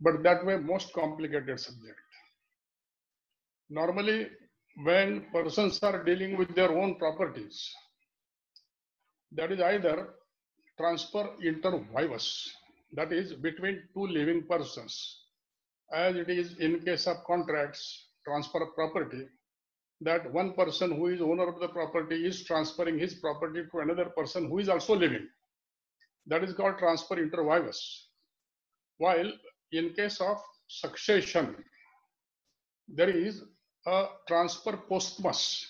but that way most complicated subject. Normally, when persons are dealing with their own properties, that is either transfer inter vivos, that is between two living persons, as it is in case of contracts, transfer of property, that one person who is owner of the property is transferring his property to another person who is also living. That is called transfer inter vivos. While in case of succession, there is a transfer posthumous,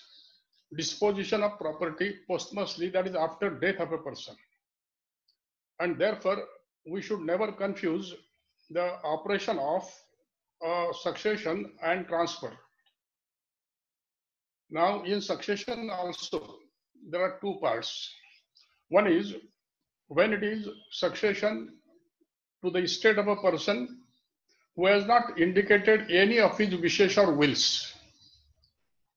disposition of property posthumously, that is after death of a person. And therefore, we should never confuse the operation of uh, succession and transfer. Now, in succession also, there are two parts. One is when it is succession to the estate of a person who has not indicated any of his wishes or wills.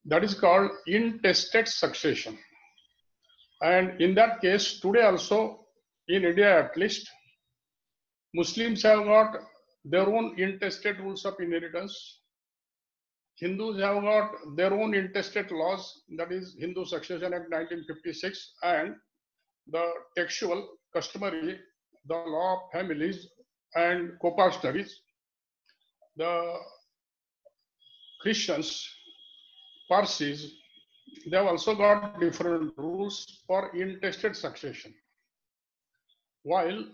That is called intestate succession. And in that case, today also, in India at least, Muslims have got their own intestate rules of inheritance. Hindus have got their own intestate laws, that is Hindu Succession Act 1956, and the textual, customary, the law of families and coparcenaries. The Christians, Parsis, they have also got different rules for intestate succession. While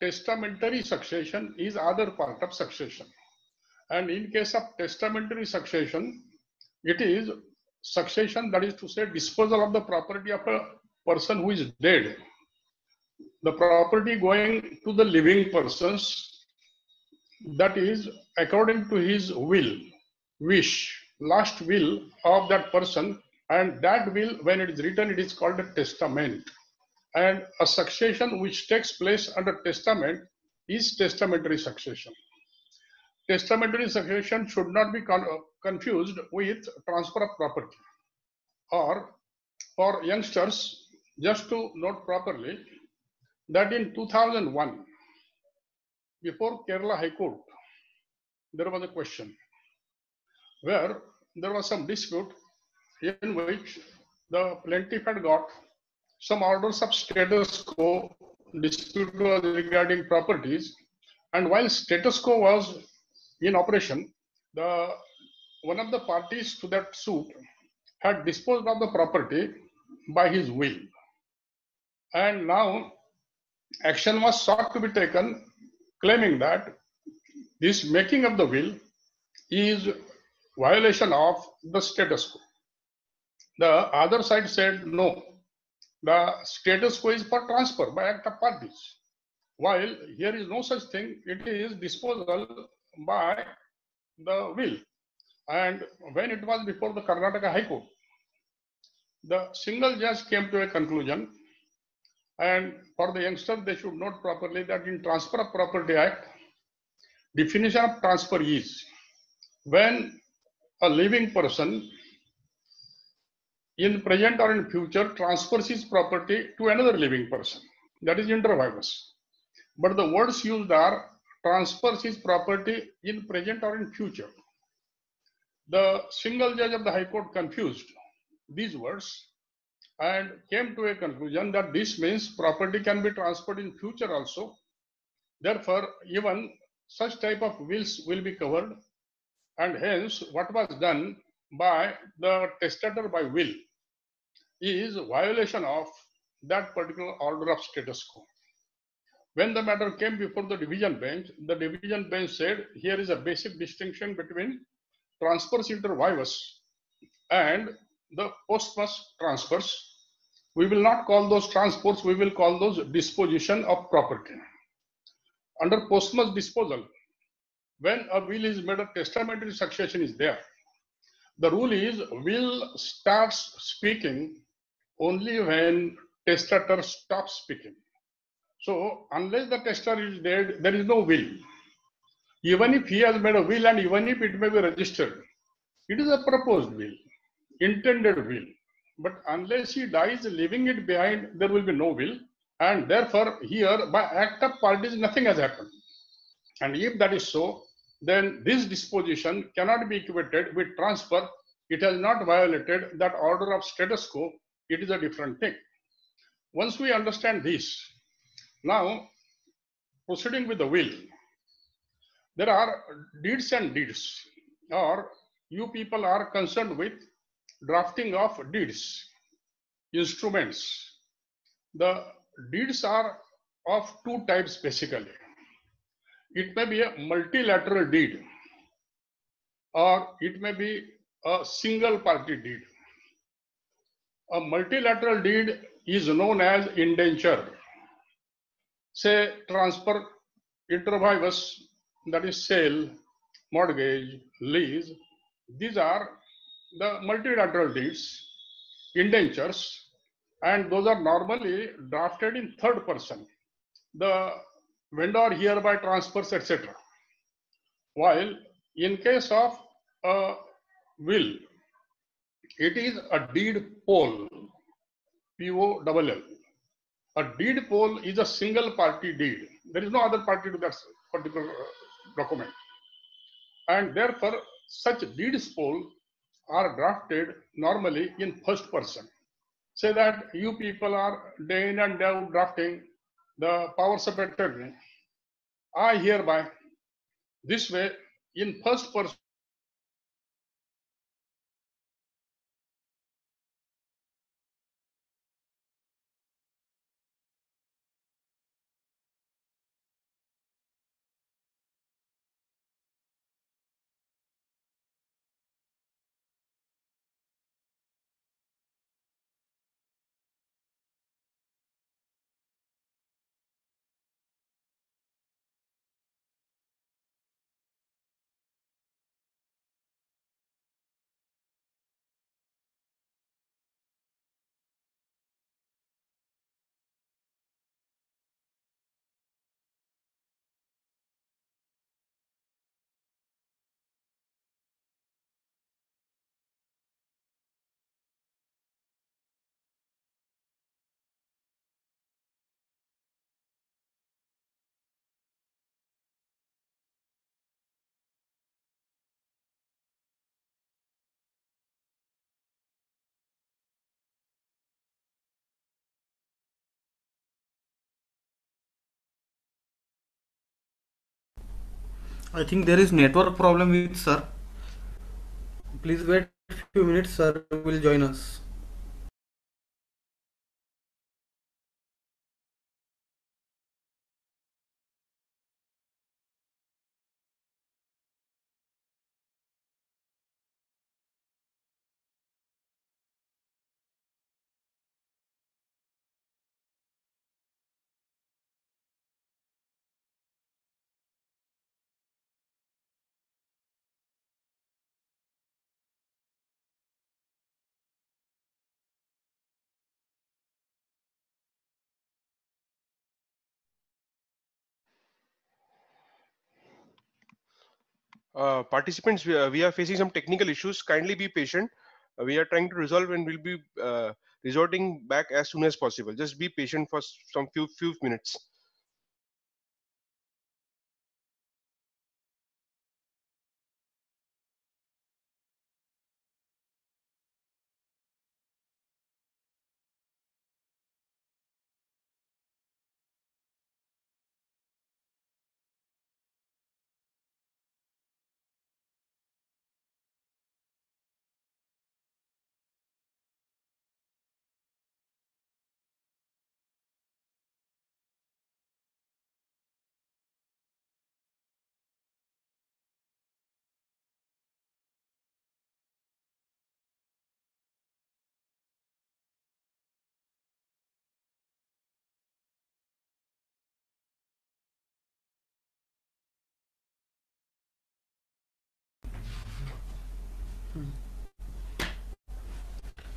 testamentary succession is other part of succession. And in case of testamentary succession, it is succession, that is to say, disposal of the property of a person who is dead. The property going to the living persons, that is according to his will, wish, last will of that person. And that will, when it is written, it is called a testament. And a succession which takes place under testament is testamentary succession. Testamentary succession should not be con uh, confused with transfer of property. Or for youngsters, just to note properly, that in 2001, before Kerala High Court, there was a question where there was some dispute in which the plaintiff had got some orders of status quo dispute regarding properties. And while status quo was in operation the one of the parties to that suit had disposed of the property by his will. And now action was sought to be taken claiming that this making of the will is violation of the status quo the other side said no the status quo is for transfer by act of parties. While here is no such thing, it is disposal by the will. And when it was before the Karnataka High Court, the single judge came to a conclusion. And for the youngster, they should note properly that in Transfer of Property Act, definition of transfer is when a living person in present or in future transfers his property to another living person. That is inter vivos. But the words used are transfers his property in present or in future. The single judge of the High Court confused these words and came to a conclusion that this means property can be transferred in future also. Therefore, even such type of wills will be covered and hence what was done by the testator by will is violation of that particular order of status quo. When the matter came before the division bench, the division bench said here is a basic distinction between transfers inter vivos and the posthumous transfers. We will not call those transports, we will call those disposition of property. Under posthumous disposal, when a will is made, a testamentary succession is there. The rule is will starts speaking only when testator stops speaking. So unless the testator is dead, there is no will. Even if he has made a will and even if it may be registered, it is a proposed will, intended will. But unless he dies leaving it behind, there will be no will. And therefore, here by act of parties, nothing has happened. And if that is so, then this disposition cannot be equated with transfer. It has not violated that order of status quo. It is a different thing. Once we understand this, now proceeding with the will, there are deeds and deeds, or you people are concerned with drafting of deeds, instruments. The deeds are of two types basically. It may be a multilateral deed or it may be a single party deed. A multilateral deed is known as indenture. Say transfer inter vivos, that is sale, mortgage, lease. These are the multilateral deeds, indentures, and those are normally drafted in third person. The vendor hereby transfers, etc. While in case of a will, it is a deed poll, P-O-L-L. A deed poll is a single party deed. There is no other party to that particular document. And therefore, such deeds poll are drafted normally in first person. Say that you people are day in and day out drafting the powers of attorney. I hereby, this way, in first person, I think there is network problem with sir. Please wait few minutes, sir will join us. Uh, participants, we are, we are facing some technical issues. Kindly be patient. Uh, we are trying to resolve and we'll be uh, resorting back as soon as possible. Just be patient for some few few minutes.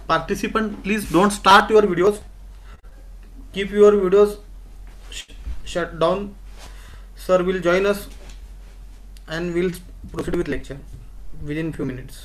Participant please don't start your videos keep your videos shut down sir will join us and will proceed with lecture within few minutes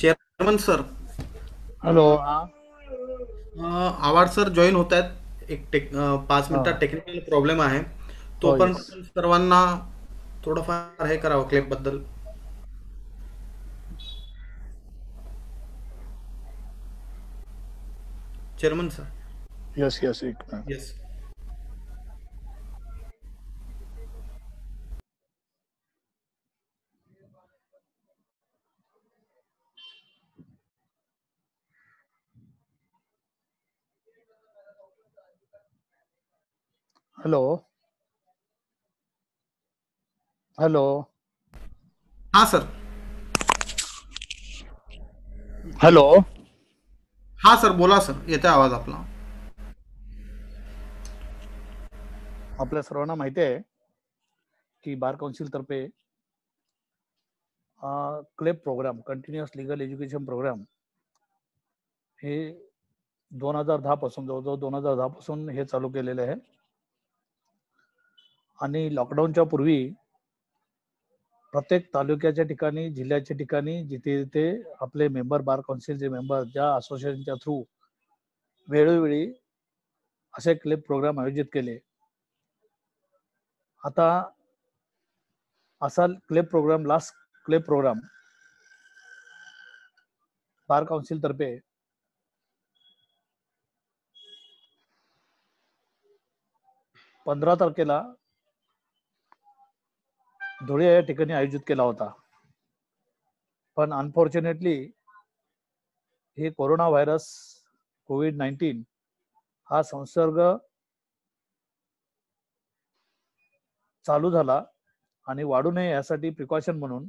chairman sir hello आवाज sir join होत आहेत. एक take पाच मिनिटात technical problem आहे. तो हो, पण. सर्वांना थोडंफार हे करावं क्लेपबद्दल. चेअरमन सर यस यस एक येस हॅलो. हॅलो. हा सर. हॅलो. हा सर बोला सर. येते आवाज आपला. आपल्या सर्वांना माहिती आहे की बार काउन्सिल तर्फे CLEP program continuous legal education program हे दोन हजार दहा पासून जवळजवळ दोन हजार दहा पासून हे चालू केलेले आहे. आणि लॉकडाऊनच्या पूर्वी प्रत्येक तालुक्याच्या ठिकाणी जिल्ह्याच्या ठिकाणी जिथे जिथे आपले मेंबर बार काउन्सिलचे मेंबर ज्या असोसिएशनच्या थ्रू वेळोवेळी असे क्लिप प्रोग्राम आयोजित केले. आता असा CLEP program last CLEP program bar council तर्फे पंधरा तारखेला धुळे या ठिकाणी आयोजित केला होता. पण अनफॉर्च्युनेटली हे कोरोना व्हायरस कोविड नाईन्टीन हा संसर्ग चालू झाला आणि वाढू नये यासाठी प्रिकॉशन म्हणून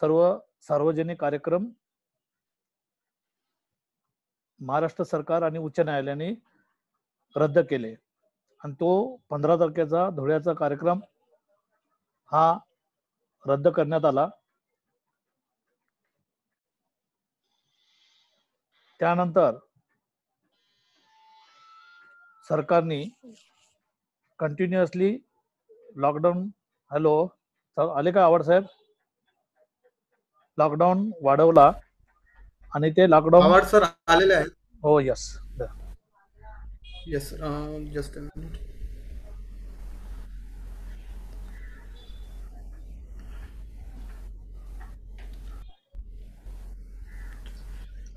सर्व सार्वजनिक कार्यक्रम महाराष्ट्र सरकार आणि उच्च न्यायालयाने रद्द केले. आणि तो पंधरा तारखेचा धुळ्याचा कार्यक्रम हा रद्द करण्यात आला. त्यानंतर सरकारने कंटिन्युअसली लॉकडाऊन हॅलो आले का आवड साहेब? लॉकडाऊन वाढवला आणि ते लॉकडाऊन आवाज सर आलेले आहेत. हो yes yes just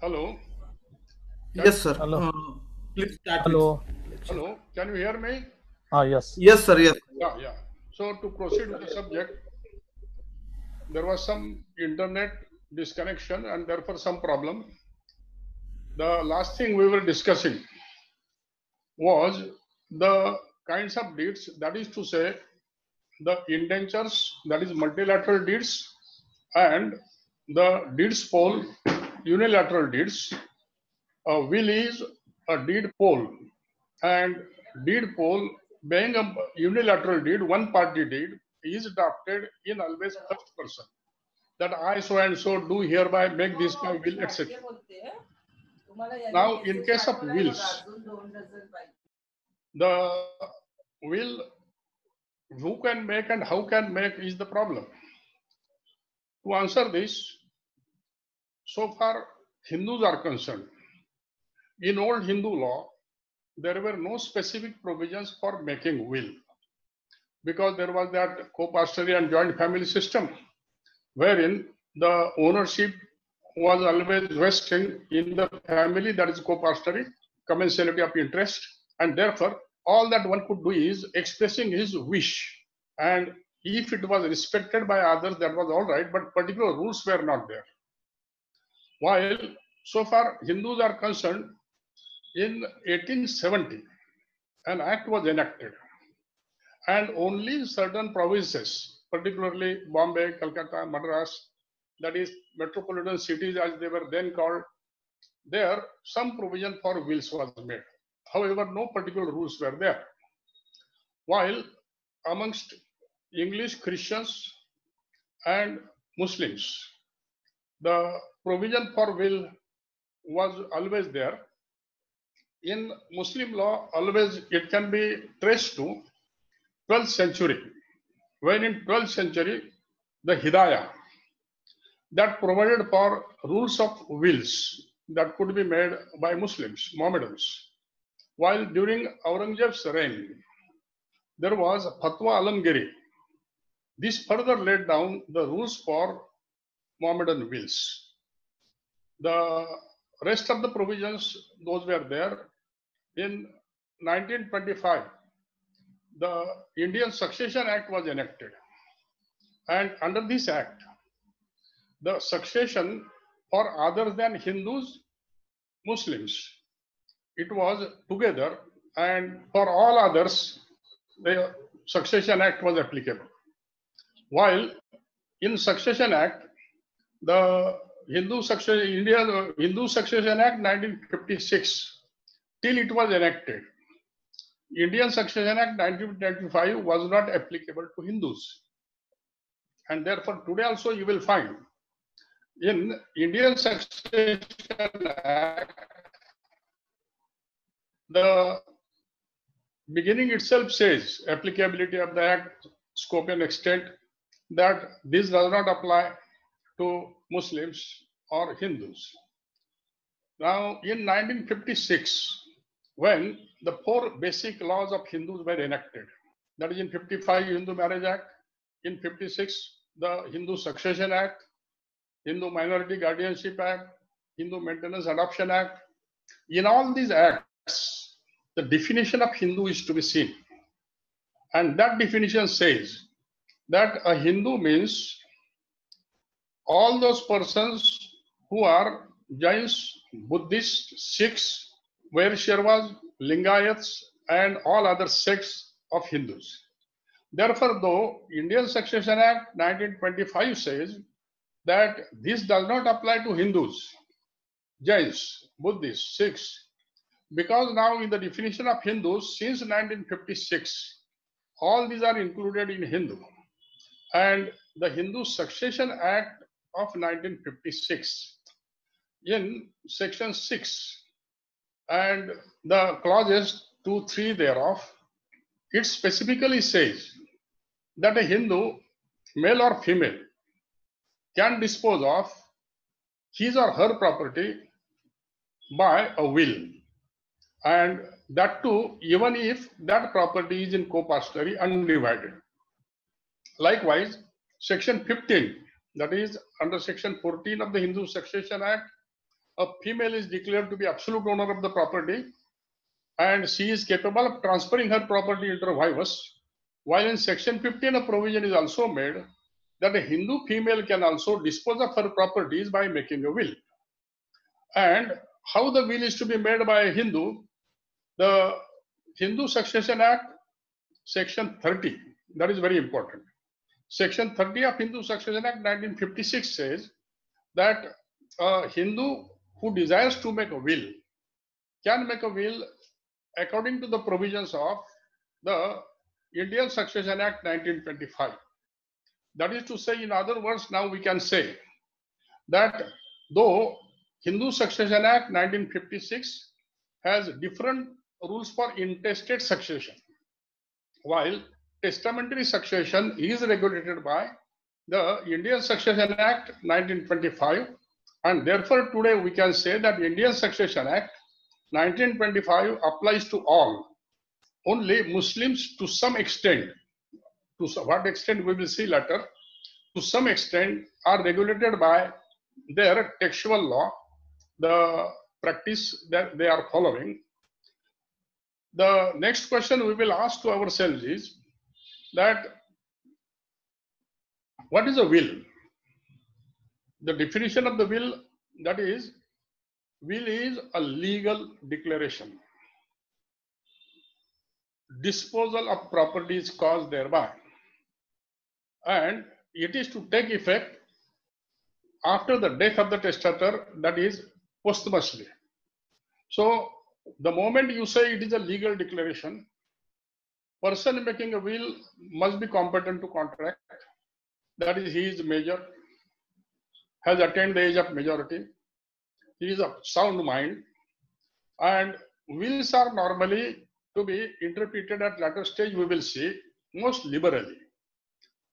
Hello. Can yes, sir. Hello. Uh, please start. Hello. Hello. Can you hear me? Ah, yes. Yes, sir. Yes. Yeah, yeah. So to proceed with the subject, there was some internet disconnection and therefore some problem. The last thing we were discussing was the kinds of deeds, that is to say, the indentures, that is multilateral deeds, and the deeds poll, unilateral deeds. A will is a deed poll, and deed poll being a unilateral deed, one party deed, is drafted in always first person. That I so and so do hereby make this my will, etc. Now, in case of wills, The will, who can make and how can make is the problem. To answer this, so far Hindus are concerned, in old Hindu law, there were no specific provisions for making will. Because there was that coparcenary and joint family system, wherein the ownership was always vesting in the family that is coparcenary, commensality of interest, and therefore all that one could do is expressing his wish. And if it was respected by others, that was all right, but particular rules were not there. While so far Hindus are concerned, in 1870, an act was enacted, and only certain provinces, particularly Bombay, Calcutta, Madras, that is metropolitan cities as they were then called, there some provision for wills was made. However, no particular rules were there. While amongst English Christians and Muslims, the provision for will was always there. In Muslim law, always it can be traced to 12th century, when in 12th century, the Hidayah, that provided for rules of wills that could be made by Muslims, Mohammedans. While during Aurangzeb's reign, there was Fatwa Alamgiri. This further laid down the rules for Mohammedan wills. The rest of the provisions, those were there. In 1925, the Indian Succession Act was enacted. And under this act, the succession for others than Hindus, Muslims, it was together, and for all others, the Succession Act was applicable. While in Succession Act, the Hindu Succession India Hindu Succession Act 1956 till it was enacted. Indian Succession Act 1995 was not applicable to Hindus. And therefore, today also you will find in Indian Succession Act, the beginning itself says applicability of the act, scope and extent, that this does not apply to Muslims or Hindus. Now, in 1956, when the four basic laws of Hindus were enacted, that is in 55 Hindu Marriage Act, in 56 the Hindu Succession Act, Hindu Minority Guardianship Act, Hindu Maintenance Adoption Act. In all these acts, the definition of Hindu is to be seen. And that definition says that a Hindu means all those persons who are Jains, Buddhists, Sikhs, Vaishnavas, Lingayats, and all other sects of Hindus. Therefore, though Indian Succession Act 1925 says that this does not apply to Hindus, Jains, Buddhists, Sikhs, because now in the definition of Hindus since 1956, all these are included in Hindu. And the Hindu Succession Act of 1956 in section 6 and the clauses 2 3 thereof it specifically says that a hindu male or female can dispose of his or her property by a will. And that too even if that property is in coparcenary undivided likewise section 15 that is under section 14 of the hindu succession act a female is declared to be absolute owner of the property and she is capable of transferring her property inter vivos while in section 15 a provision is also made that a hindu female can also dispose of her properties by making a will. And how the will is to be made by a hindu the hindu succession act section 30 that is very important section 30 of hindu succession act 1956 says that a hindu who desires to make a will can make a will according to the provisions of the Indian Succession Act 1925. That is to say, in other words, now we can say that though Hindu Succession Act 1956 has different rules for intestate succession, while testamentary succession is regulated by the Indian Succession Act 1925 and therefore today we can say that Indian Succession Act 1925 applies to all. Only Muslims to some extent, to what extent we will see later, to some extent are regulated by their textual law, the practice that they are following. The next question we will ask to ourselves is that what is a will? The definition of the will that is will is a legal declaration. Disposal of property is caused thereby. And it is to take effect after the death of the testator, that is posthumously. So the moment you say it is a legal declaration, person making a will must be competent to contract. That is, he is major, has attained the age of majority, he is of sound mind, and wills are normally to be interpreted at later stage, we will see, most liberally.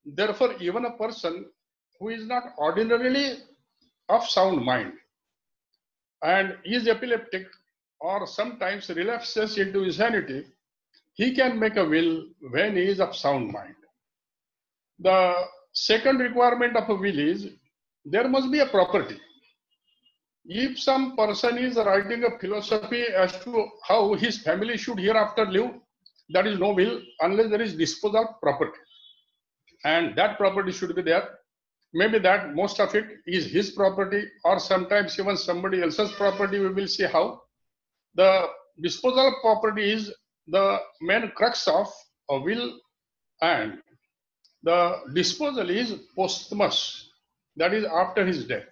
Therefore, even a person who is not ordinarily of sound mind and is epileptic or sometimes relapses into insanity, he can make a will when he is of sound mind. The second requirement of a will is there must be a property. If some person is writing a philosophy as to how his family should hereafter live, that is no will unless there is disposal of property. And that property should be there. Maybe that most of it is his property, or sometimes even somebody else's property. We will see how. The disposal of property is the main crux of a will, and the disposal is posthumous, that is after his death.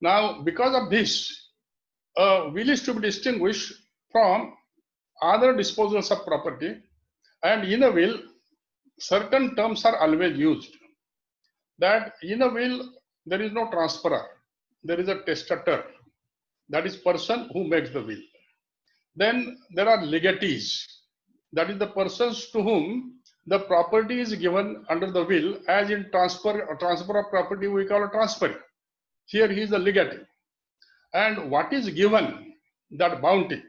Now, because of this, a will is to be distinguished from other disposals of property, and in a will, certain terms are always used. That in a will, there is no transferor, there is a testator, that is person who makes the will. Then there are legatees, that is the persons to whom the property is given under the will, as in transfer transfer of property, we call a transfer. Here he is the legatee. And what is given, that bounty,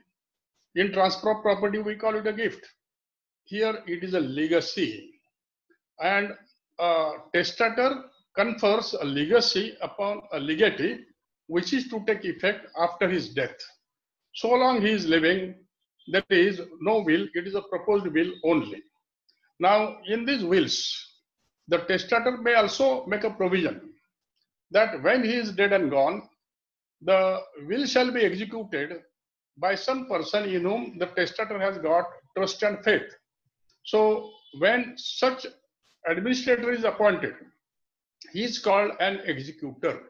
in transfer of property, we call it a gift. Here it is a legacy. And a testator confers a legacy upon a legatee, which is to take effect after his death. So long he is living, there is no will, it is a proposed will only. Now, in these wills, the testator may also make a provision that when he is dead and gone, the will shall be executed by some person in whom the testator has got trust and faith. So, when such administrator is appointed, he is called an executor.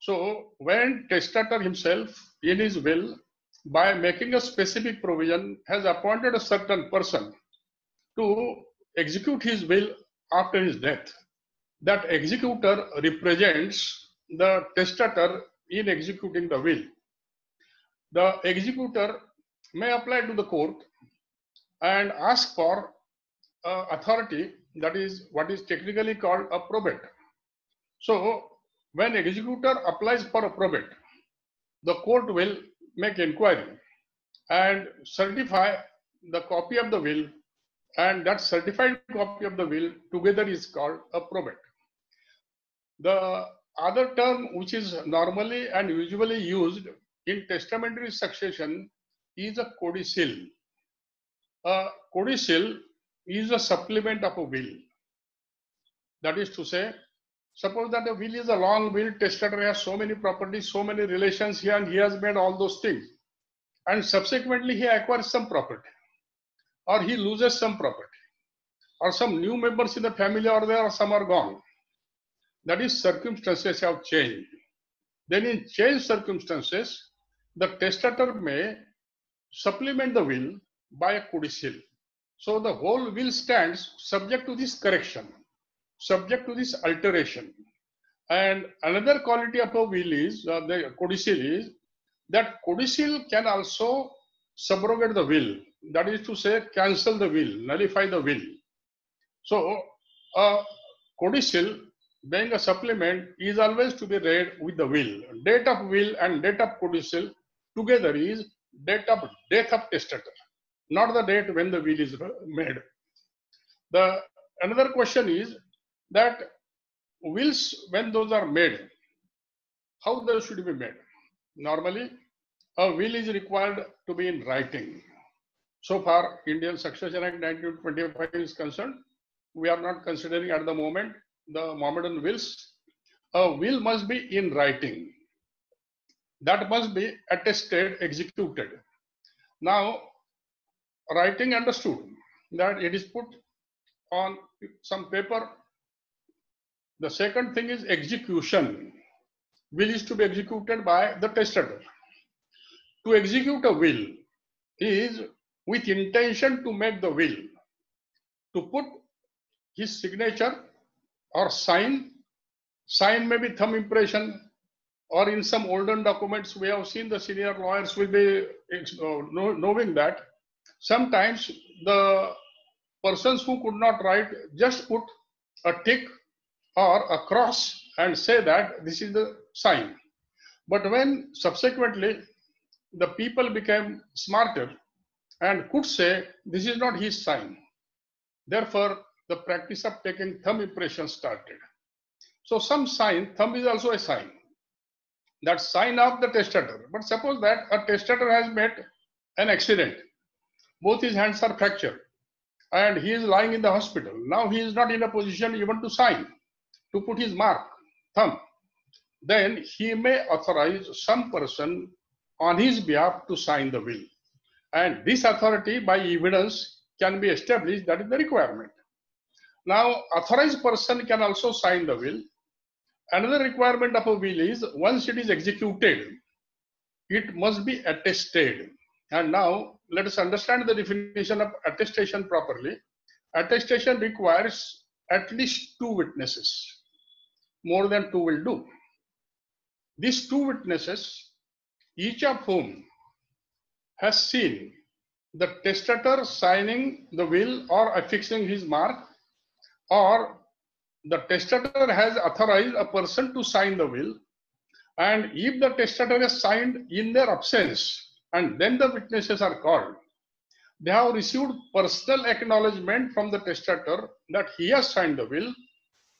So, when testator himself in his will, by making a specific provision, has appointed a certain person to execute his will after his death, that executor represents the testator in executing the will. The executor may apply to the court and ask for uh, authority that is what is technically called a probate. So when executor applies for a probate, the court will make inquiry and certify the copy of the will and that certified copy of the will together is called a probate. The other term which is normally and usually used in testamentary succession is a codicil. A codicil is a supplement of a will. That is to say, suppose that a will is a long will, testator has so many properties, so many relations here, and he has made all those things. And subsequently, he acquires some property, or he loses some property, or some new members in the family are there, or some are gone. That is, circumstances have changed. Then, in changed circumstances, the testator may supplement the will by a codicil. So the whole will stands subject to this correction, subject to this alteration. And another quality of a will is, uh, the codicil is, that codicil can also subrogate the will. That is to say, cancel the will, nullify the will. So, a codicil being a supplement is always to be read with the will. Date of will and date of codicil together is date of death of testator, not the date when the will is made. The another question is that wills, when those are made, how they should be made? Normally, a will is required to be in writing. So far, Indian Succession Act 1925 is concerned. We are not considering at the moment the Mohammedan wills. A will must be in writing that must be attested, executed. Now, writing understood that it is put on some paper. The second thing is execution. Will is to be executed by the testator. To execute a will is with intention to make the will, to put his signature or sign. Sign may be thumb impression, or in some olden documents, we have seen the senior lawyers will be uh, knowing that sometimes the persons who could not write just put a tick or a cross and say that this is the sign. But when subsequently the people became smarter and could say this is not his sign, therefore the practice of taking thumb impression started. So some sign, thumb is also a sign. That sign of the testator. But suppose that a testator has met an accident. Both his hands are fractured and he is lying in the hospital. Now he is not in a position even to sign, to put his mark, thumb. Then he may authorize some person on his behalf to sign the will. And this authority by evidence can be established, that is the requirement. Now, authorized person can also sign the will. Another requirement of a will is once it is executed, it must be attested. And now let us understand the definition of attestation properly. Attestation requires at least two witnesses. More than two will do. These two witnesses, each of whom has seen the testator signing the will or affixing his mark, or the testator has authorized a person to sign the will, and if the testator has signed in their absence, and then the witnesses are called, they have received personal acknowledgement from the testator that he has signed the will,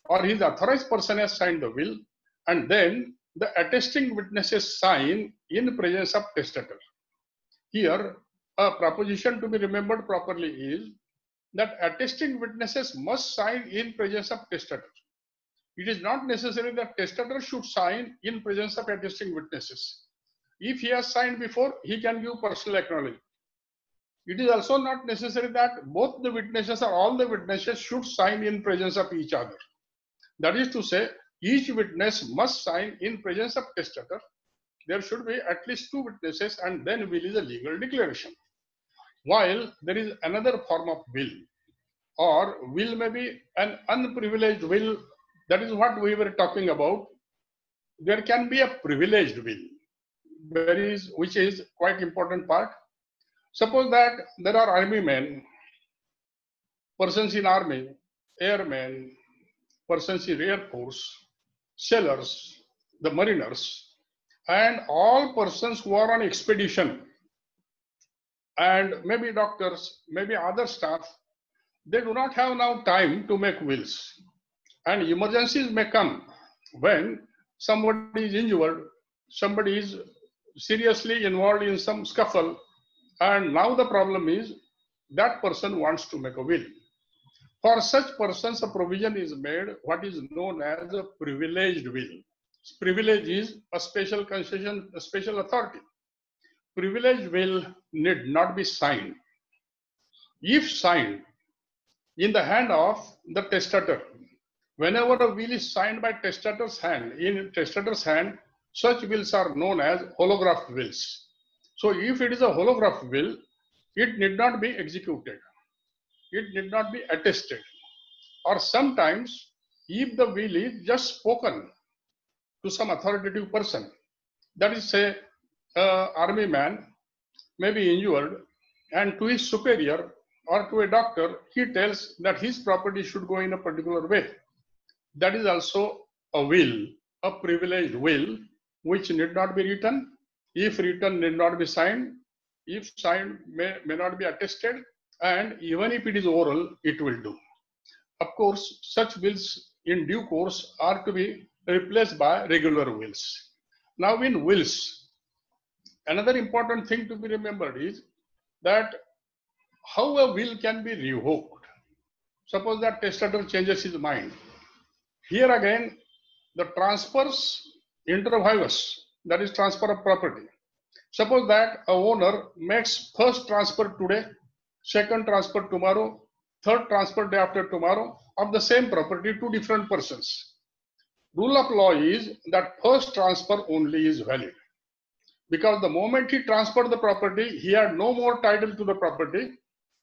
or his authorized person has signed the will, and then the attesting witnesses sign in presence of testator. Here, a proposition to be remembered properly is that attesting witnesses must sign in presence of testator. It is not necessary that testator should sign in presence of attesting witnesses. If he has signed before, he can give personal acknowledgement. It is also not necessary that both the witnesses or all the witnesses should sign in presence of each other. That is to say, each witness must sign in presence of testator. There should be at least two witnesses and then will is a legal declaration. While there is another form of will or will may be an unprivileged will. That is what we were talking about. There can be a privileged will, there is, which is quite important part. Suppose that there are army men, persons in army, airmen, persons in air force, sailors, the mariners, and all persons who are on expedition, and maybe doctors, maybe other staff, they do not have now time to make wills. And emergencies may come when somebody is injured, somebody is seriously involved in some scuffle, and now the problem is that person wants to make a will. For such persons, a provision is made what is known as a privileged will. Privilege is a special concession, a special authority. Privileged will need not be signed. If signed in the hand of the testator, whenever a will is signed by testator's hand, in testator's hand, such wills are known as holographed wills. So if it is a holograph will, it need not be executed. It need not be attested. Or sometimes, if the will is just spoken to some authoritative person, that is say, uh, army man may be injured and to his superior or to a doctor, he tells that his property should go in a particular way. That is also a will, a privileged will, which need not be written. If written, need not be signed. If signed, may, may not be attested. And even if it is oral, it will do. Of course, such wills in due course are to be replaced by regular wills. Now, in wills, another important thing to be remembered is that how a will can be revoked. Suppose that testator changes his mind. Here again, the transfers inter vivos, that is transfer of property. Suppose that a owner makes first transfer today, second transfer tomorrow, third transfer day after tomorrow of the same property to different persons. Rule of law is that first transfer only is valid. Because the moment he transferred the property, he had no more title to the property,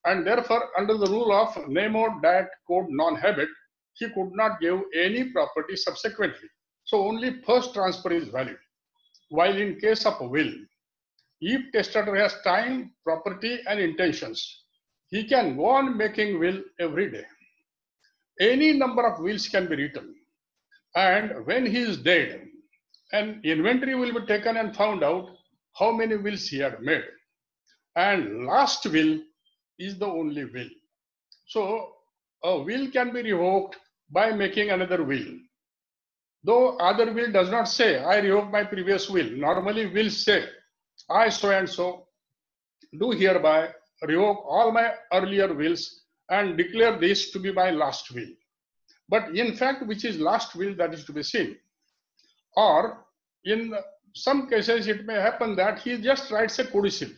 and therefore, under the rule of nemo dat quod non habet, he could not give any property subsequently. So only first transfer is valid. While in case of will, if testator has time, property, and intentions, he can go on making will every day. Any number of wills can be written. And when he is dead, an inventory will be taken and found out how many wills he had made. And last will is the only will. So a will can be revoked by making another will. Though other will does not say, I revoke my previous will. Normally will say, I so and so do hereby revoke all my earlier wills and declare this to be my last will. But in fact, which is last will that is to be seen. Or in some cases, it may happen that he just writes a codicil.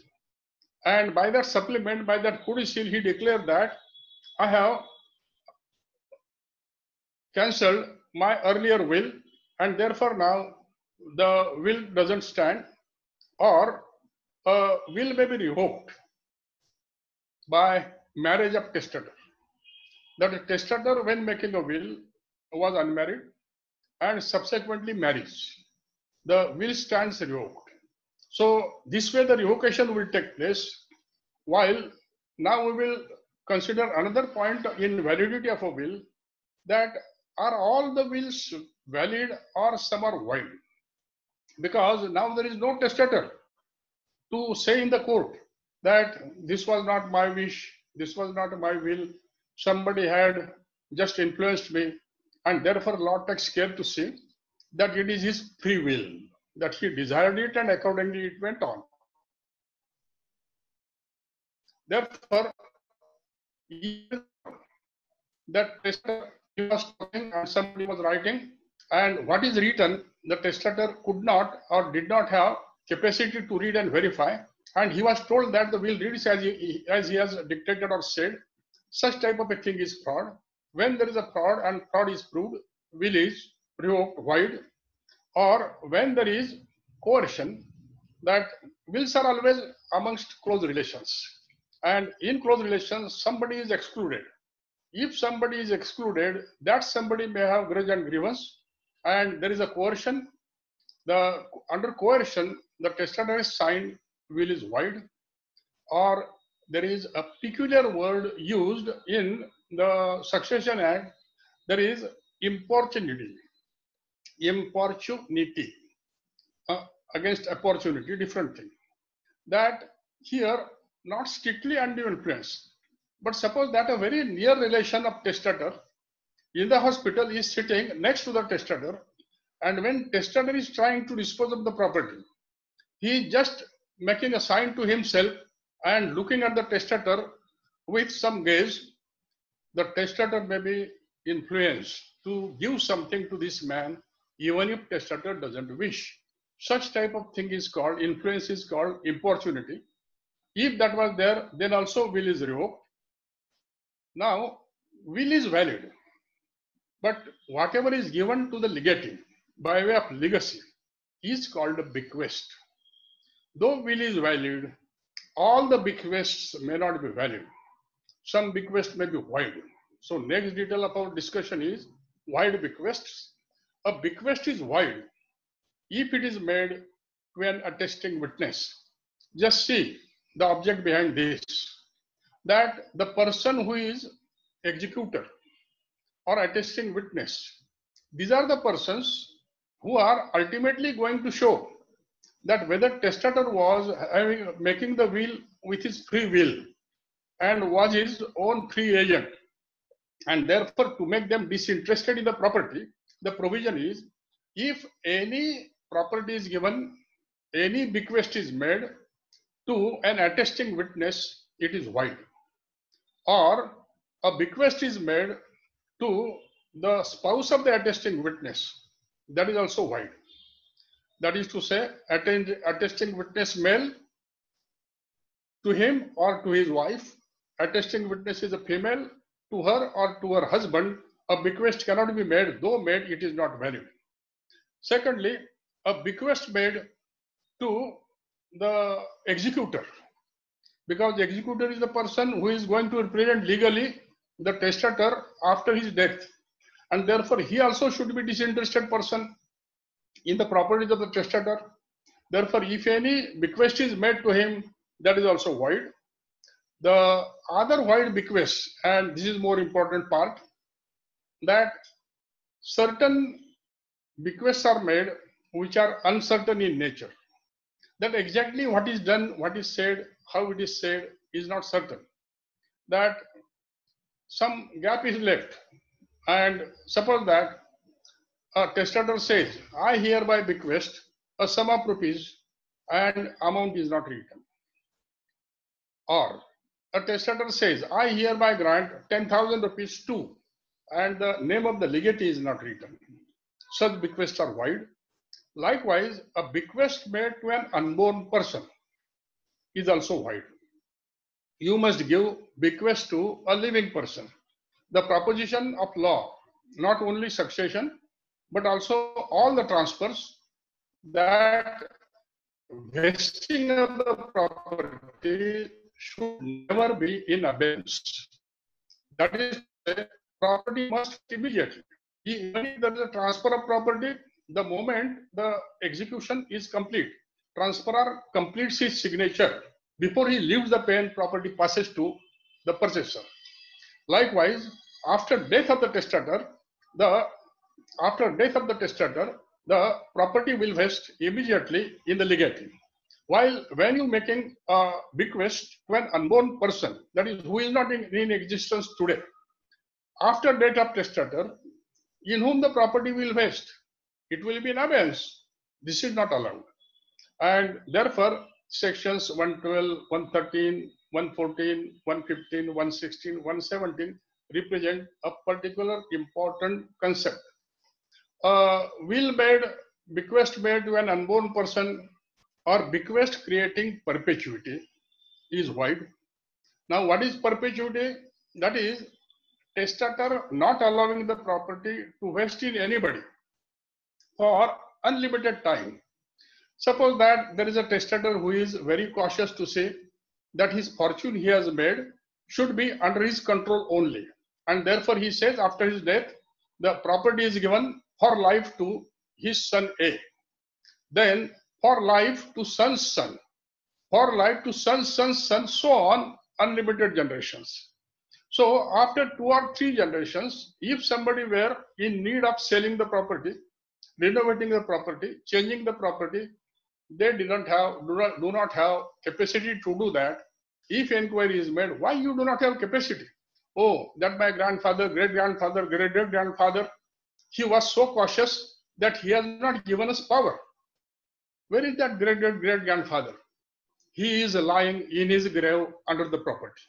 And by that supplement, by that codicil, he declared that I have cancelled my earlier will and therefore now the will doesn't stand or a will may be revoked by marriage of testator. That testator when making a will was unmarried and subsequently marries. The will stands revoked. So this way the revocation will take place while now we will consider another point in validity of a will that are all the wills valid or some are void? Because now there is no testator to say in the court that this was not my wish, this was not my will, somebody had just influenced me, and therefore law takes care to see that it is his free will, that he desired it and accordingly it went on. Therefore, that testator he was talking and somebody was writing and what is written the testator could not or did not have capacity to read and verify and he was told that the will reads as he, as he has dictated or said. Such type of a thing is fraud. When there is a fraud and fraud is proved will is revoked void. Or when there is coercion that wills are always amongst close relations. And in close relations somebody is excluded. If somebody is excluded, that somebody may have grudge and grievance, and there is a coercion. The under coercion, the testator is signed, will is wide or there is a peculiar word used in the Succession Act. There is importunity, importunity uh, against opportunity, different thing. That here not strictly undue influence, but suppose that a very near relation of testator in the hospital is sitting next to the testator, and when testator is trying to dispose of the property, he just making a sign to himself and looking at the testator with some gaze. The testator may be influenced to give something to this man, even if testator doesn't wish. Such type of thing is called influence is called importunity. If that was there, then also will is revoked. Now, will is valid, but whatever is given to the legatee by way of legacy is called a bequest. Though will is valid, all the bequests may not be valid. Some bequests may be void. So next detail of our discussion is void bequests. A bequest is void if it is made to an attesting witness. Just see the object behind this that the person who is executor or attesting witness, these are the persons who are ultimately going to show that whether testator was having, making the will with his free will and was his own free agent and therefore to make them disinterested in the property the provision is if any property is given any bequest is made to an attesting witness it is void or a bequest is made to the spouse of the attesting witness, that is also void. That is to say, attesting witness male to him or to his wife, attesting witness is a female to her or to her husband, a bequest cannot be made, though made, it is not valid. Secondly, a bequest made to the executor. Because the executor is the person who is going to represent legally the testator after his death. And therefore he also should be disinterested person in the properties of the testator therefore if any bequest is made to him that is also void the other void bequest and this is more important part that certain bequests are made which are uncertain in nature. That exactly what is done, what is said, how it is said is not certain. That some gap is left. And suppose that a testator says, I hereby bequest a sum of rupees and amount is not written. Or a testator says, I hereby grant 10,000 rupees to, and the name of the legatee is not written. Such bequests are void. Likewise, a bequest made to an unborn person is also void. You must give bequest to a living person. The proposition of law, not only succession, but also all the transfers that vesting of the property should never be in abeyance. That is, property must immediately. Even if there is a transfer of property, the moment the execution is complete, transferor completes his signature before he leaves the pen, property passes to the purchaser. Likewise, after death of the testator, the after death of the testator, the property will vest immediately in the legatee. While when you making a bequest to an unborn person, that is who is not in, in existence today, after death of testator, in whom the property will vest, it will be in abeyance. This is not allowed. And therefore, sections 112, 113, 114, 115, 116, 117 represent a particular important concept. A will made, bequest made to an unborn person or bequest creating perpetuity is void. Now, what is perpetuity? That is testator not allowing the property to vest in anybody for unlimited time. Suppose that there is a testator who is very cautious to say that his fortune he has made should be under his control only. And therefore, he says after his death, the property is given for life to his son A. Then for life to son's son, for life to son's son's son, so on, unlimited generations. So after two or three generations, if somebody were in need of selling the property, renovating the property, changing the property, they did not have, do not, do not have capacity to do that. If inquiry is made, why you do not have capacity? Oh, that my grandfather, great grandfather, great great grandfather, he was so cautious that he has not given us power. Where is that great great great grandfather? He is lying in his grave under the property.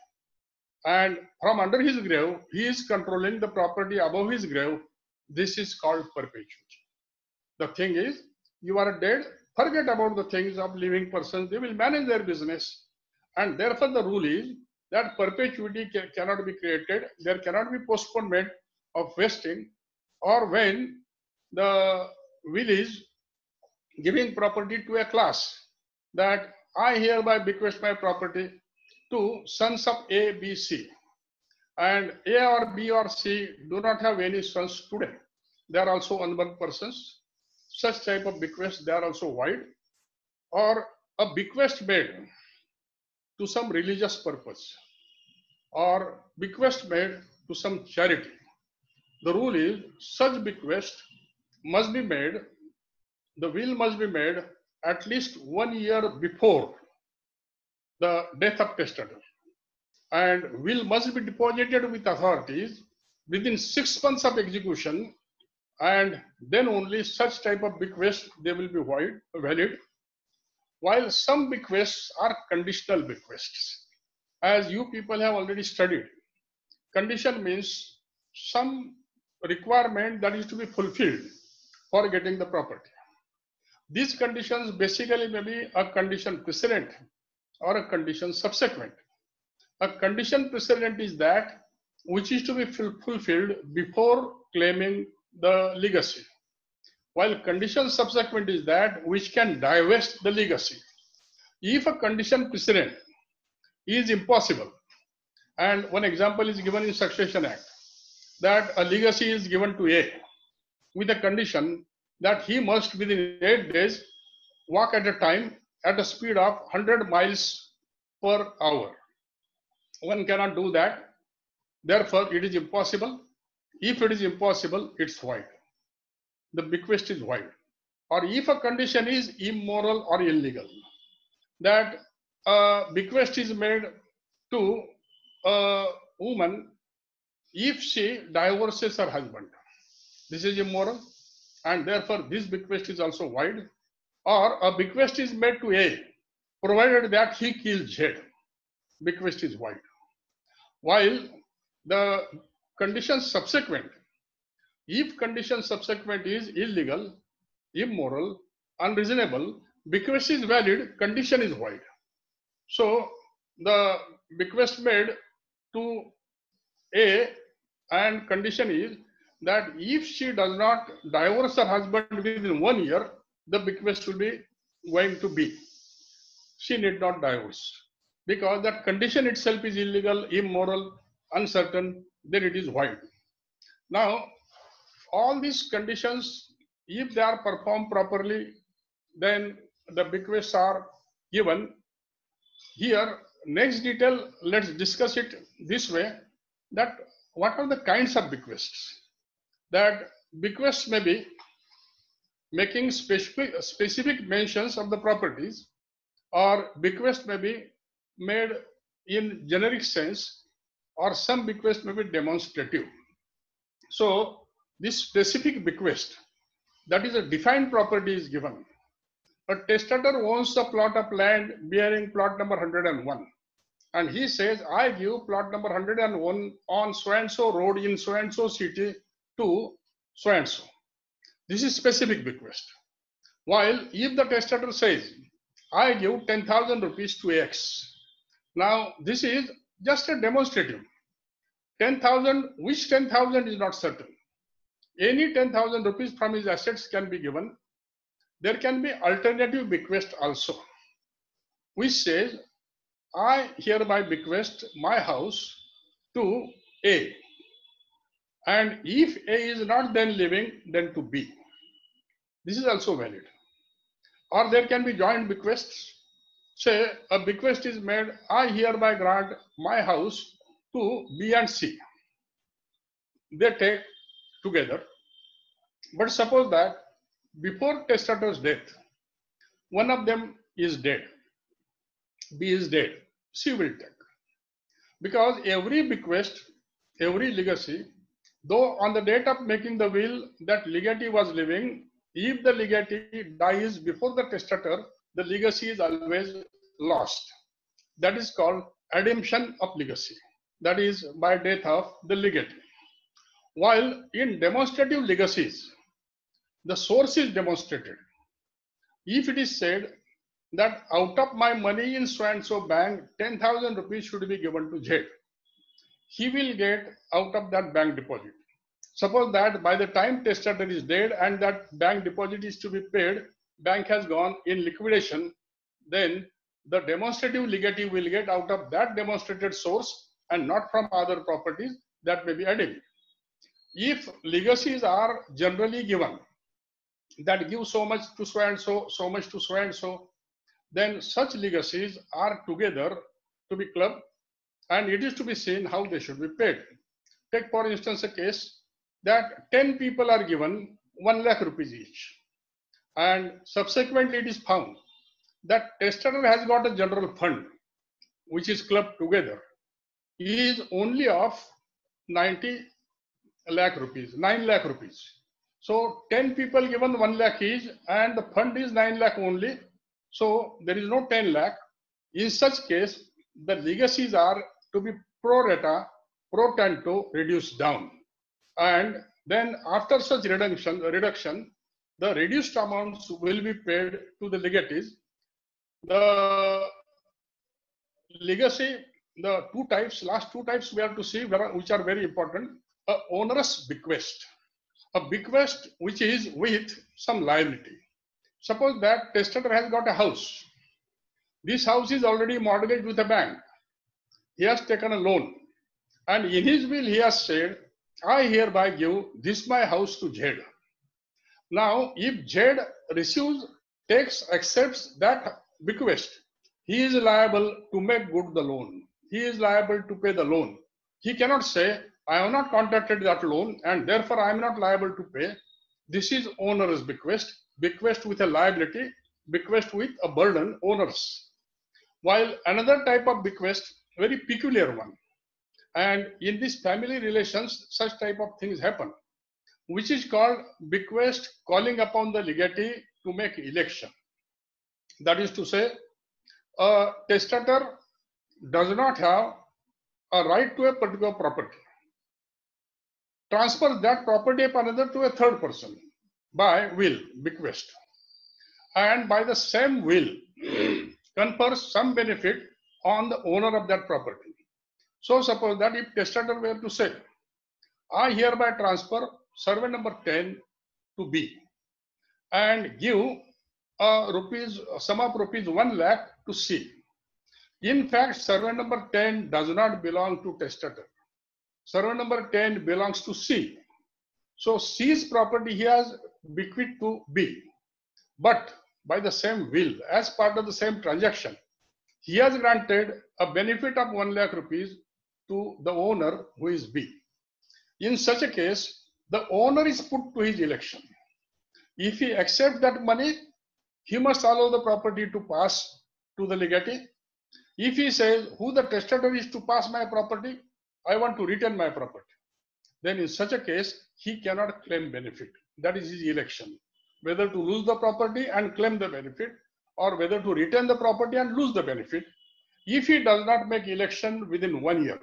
And from under his grave, he is controlling the property above his grave. This is called perpetuity. The thing is, you are dead, forget about the things of living persons, they will manage their business. And therefore, the rule is that perpetuity ca- cannot be created, there cannot be postponement of vesting, or when the will is giving property to a class that I hereby bequest my property to sons of A, B, C. And A or B or C do not have any sons today. They are also unborn persons. Such type of bequest, they are also void. Or a bequest made to some religious purpose or bequest made to some charity. The rule is such bequest must be made, the will must be made at least one year before the death of testator. And will must be deposited with authorities within six months of execution, and then only such type of bequest they will be void, valid. While some bequests are conditional bequests, as you people have already studied. Condition means some requirement that is to be fulfilled for getting the property. These conditions basically may be a condition precedent or a condition subsequent. A condition precedent is that which is to be fulfilled before claiming the legacy. While condition subsequent is that which can divest the legacy. If a condition precedent is impossible, and one example is given in Succession Act, that a legacy is given to A with a condition that he must within eight days walk at a time at a speed of 100 miles per hour. One cannot do that. Therefore, it is impossible. If it is impossible, it's void. the bequest is void. Or if a condition is immoral or illegal, that a bequest is made to a woman if she divorces her husband. This is immoral, and therefore this bequest is also void. Or a bequest is made to A, provided that he kills Z. Bequest is void. While the condition subsequent, if condition subsequent is illegal, immoral, unreasonable, bequest is valid, condition is void. So the bequest made to A and condition is that if she does not divorce her husband within one year, the bequest will be going to be. She need not divorce because that condition itself is illegal, immoral, uncertain, then it is void. Now, all these conditions, if they are performed properly, then the bequests are given. Here, next detail, let's discuss it this way, that what are the kinds of bequests? That bequests may be making specific, specific mentions of the properties or bequest may be made in generic sense or some bequest may be demonstrative. So this specific bequest, that is a defined property is given. A testator owns a plot of land bearing plot number 101. And he says, I give plot number 101 on so and so road in so and so city to so and so. This is specific bequest. While if the testator says, I give 10,000 rupees to X. Now, this is just a demonstrative. 10,000, which 10,000 is not certain. Any 10,000 rupees from his assets can be given. There can be alternative bequest also, which says, I hereby bequest my house to A. And if A is not then living, then to B. This is also valid. Or there can be joint bequests. Say a bequest is made, I hereby grant my house to B and C. They take together. But suppose that before testator's death, one of them is dead. B is dead. C will take. Because every bequest, every legacy, though on the date of making the will that legatee was living, if the legatee dies before the testator, the legacy is always lost. That is called ademption of legacy. That is by death of the legatee. While in demonstrative legacies, the source is demonstrated. If it is said that out of my money in so and so bank, 10,000 rupees should be given to Z, he will get out of that bank deposit. Suppose that by the time testator is dead and that bank deposit is to be paid, bank has gone in liquidation, then the demonstrative legatee will get out of that demonstrated source and not from other properties that may be added. If legacies are generally given, that give so much to so and so, so much to so and so, then such legacies are together to be clubbed and it is to be seen how they should be paid. Take for instance a case that 10 people are given 1 lakh rupees each and subsequently it is found that testator has got a general fund which is clubbed together is only of 90 lakh rupees, 9 lakh rupees. So 10 people given 1 lakh each and the fund is 9 lakh only. So there is no 10 lakh. In such case, the legacies are to be pro rata, pro tanto reduced down. And then after such reduction, reduction, the reduced amounts will be paid to the legatees. The legacy, the two types, last two types we have to see which are very important. A onerous bequest a bequest which is with some liability. Suppose that testator has got a house. This house is already mortgaged with a bank. He has taken a loan. And in his will, he has said, I hereby give this my house to Jed. Now, if Jed receives, takes, accepts that bequest, he is liable to make good the loan. He is liable to pay the loan. He cannot say, I have not contracted that loan and therefore I am not liable to pay. This is onerous bequest, bequest with a liability, bequest with a burden, onerous. While another type of bequest, very peculiar one. And in these family relations, such type of things happen, which is called bequest calling upon the legatee to make election. That is to say, a testator does not have a right to a particular property. Transfers that property of another to a third person by will, bequest. And by the same will, confers some benefit on the owner of that property. So suppose that if testator were to say, I hereby transfer servant number 10 to B and give a rupees, a sum of rupees 1 lakh to C. In fact, servant number 10 does not belong to testator. Servant number 10 belongs to C. So C's property he has bequeathed to B. But by the same will, as part of the same transaction, he has granted a benefit of 1 lakh rupees to the owner who is B. In such a case, the owner is put to his election. If he accepts that money, he must allow the property to pass to the legatee. If he says, who the testator is to pass my property, I want to retain my property. Then in such a case, he cannot claim benefit. That is his election. Whether to lose the property and claim the benefit or whether to retain the property and lose the benefit. If he does not make election within one year,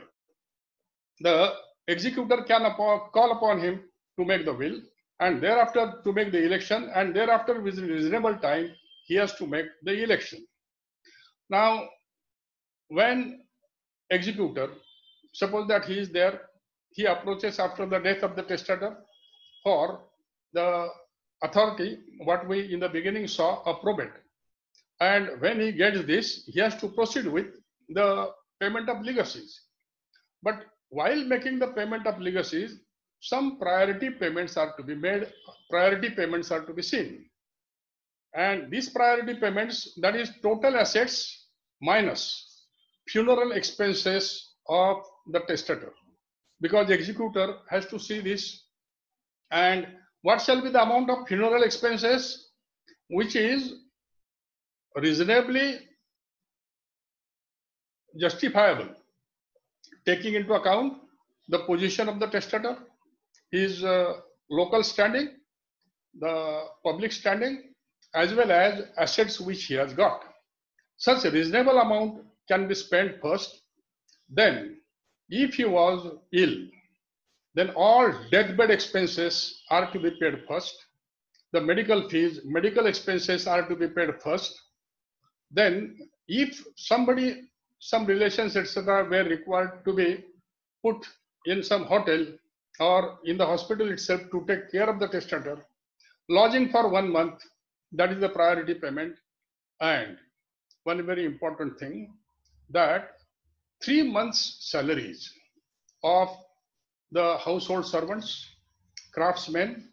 the executor can call upon him to make the will and thereafter to make the election and thereafter within reasonable time he has to make the election. Now, when executor, suppose that he is there, he approaches after the death of the testator for the authority, what we in the beginning saw, a probate. And when he gets this, he has to proceed with the payment of legacies. But while making the payment of legacies, some priority payments are to be made, priority payments are to be seen. And these priority payments, that is total assets minus funeral expenses of the testator. Because the executor has to see this. And what shall be the amount of funeral expenses, which is reasonably justifiable, taking into account the position of the testator, his uh, local standing, the public standing, as well as assets which he has got. Such a reasonable amount can be spent first. Then, if he was ill, then all deathbed expenses are to be paid first. The medical fees, medical expenses are to be paid first. Then, if somebody, some relations, etc., were required to be put in some hotel or in the hospital itself to take care of the testator, lodging for one month, that is the priority payment. And one very important thing that three months' salaries of the household servants, craftsmen,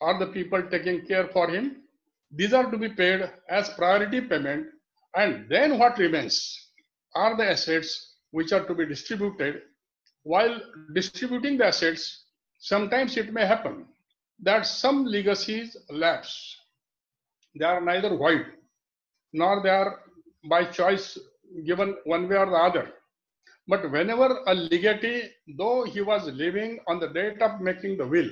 or the people taking care for him, these are to be paid as priority payment. And then what remains are the assets which are to be distributed. While distributing the assets, sometimes it may happen that some legacies lapse. They are neither void nor they are by choice given one way or the other. But whenever a legatee, though he was living on the date of making the will,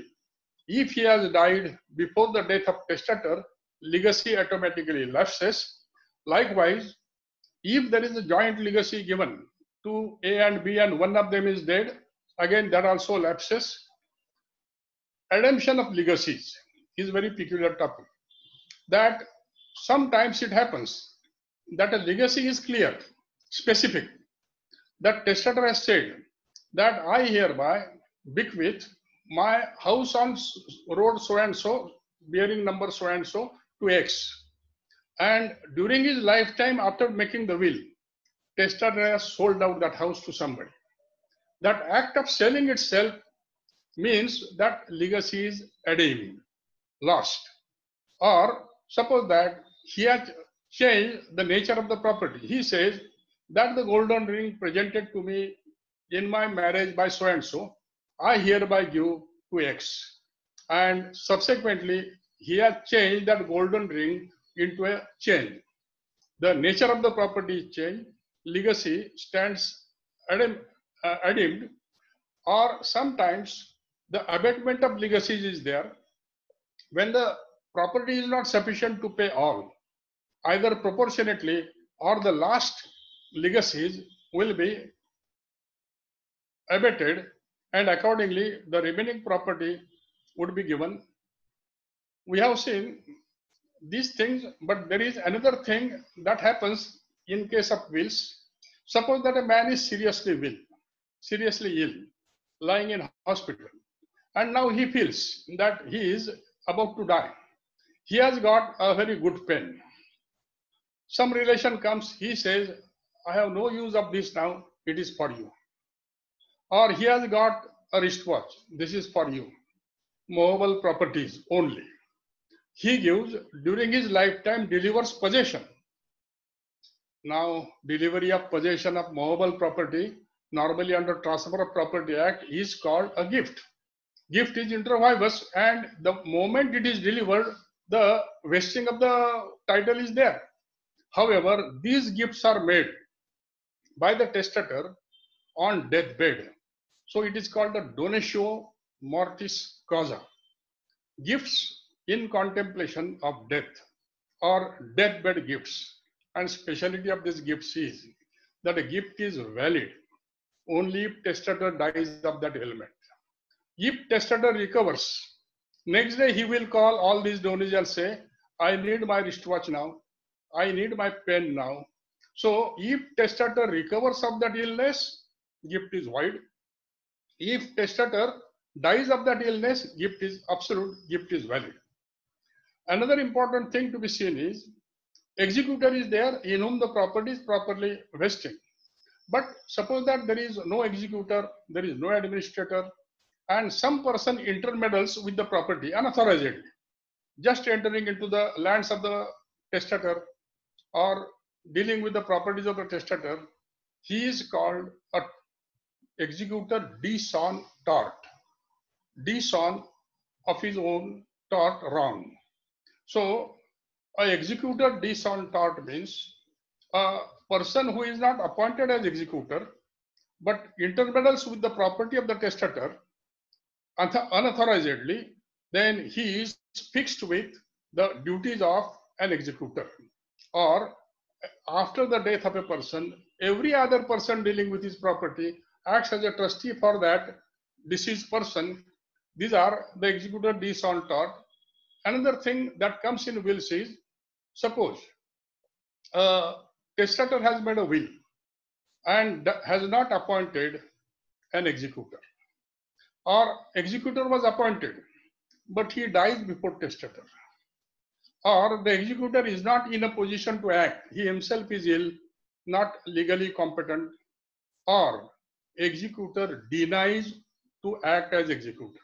if he has died before the death of testator, legacy automatically lapses. Likewise, if there is a joint legacy given to A and B and one of them is dead, again that also lapses. Ademption of legacies is very peculiar topic. That sometimes it happens that a legacy is clear, specific. That testator has said that I hereby bequeath my house on road so and so, bearing number so and so to X. And during his lifetime, after making the will, testator has sold out that house to somebody. That act of selling itself means that legacy is adeemed, lost. Or suppose that he has changed the nature of the property. He says that the golden ring presented to me in my marriage by so and so, I hereby give to X. and subsequently he has changed that golden ring into a chain. The nature of the property is changed, legacy stands adim- uh, or sometimes the abatement of legacies is there when the property is not sufficient to pay all, either proportionately or the last legacies will be abated and accordingly the remaining property would be given. We have seen these things, but there is another thing that happens in case of wills. Suppose that a man is seriously ill, seriously ill, lying in hospital, and now he feels that he is about to die. He has got a very good pen. Some relation comes, he says, I have no use of this now, it is for you. Or he has got a wristwatch, this is for you. Movable properties only. He gives, during his lifetime, delivers possession. Now, delivery of possession of movable property, normally under Transfer of Property Act, is called a gift. Gift is inter vivos, and the moment it is delivered, the vesting of the title is there. However, these gifts are made by the testator on deathbed. So it is called the donatio mortis causa. Gifts in contemplation of death or deathbed gifts. And speciality of this gifts is that a gift is valid only if testator dies of that ailment. If testator recovers, next day he will call all these donors and say, I need my wristwatch now. I need my pen now. So if testator recovers of that illness, gift is void. If testator dies of that illness, gift is absolute, gift is valid. Another important thing to be seen is executor is there in whom the property is properly vesting. But suppose that there is no executor, there is no administrator, and some person intermeddles with the property unauthorizedly, just entering into the lands of the testator or dealing with the properties of the testator, he is called a executor de son tort. De son of his own tort wrong. So, a executor de son tort means a person who is not appointed as executor but intermeddles with the property of the testator unauthorizedly, then he is fixed with the duties of an executor. Or after the death of a person, every other person dealing with his property acts as a trustee for that deceased person. These are the executor de son tort. Another thing that comes in wills is suppose a testator has made a will and has not appointed an executor or executor was appointed but he dies before testator or the executor is not in a position to act. He himself is ill not legally competent. Or executor denies to act as executor.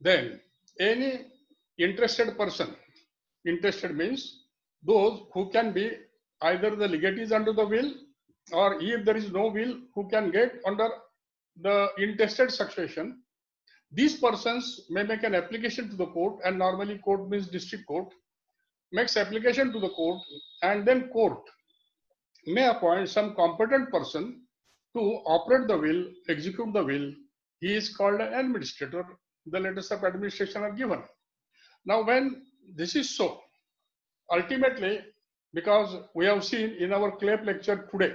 Then any interested person interested means those who can be either the legatees under the will or if there is no will who can get under the intestate succession. These persons may make an application to the court and normally court means district court makes application to the court and then court may appoint some competent person to operate the will execute the will. He is called an administrator. The letters of administration are given. Now when this is so ultimately because we have seen in our CLEP lecture today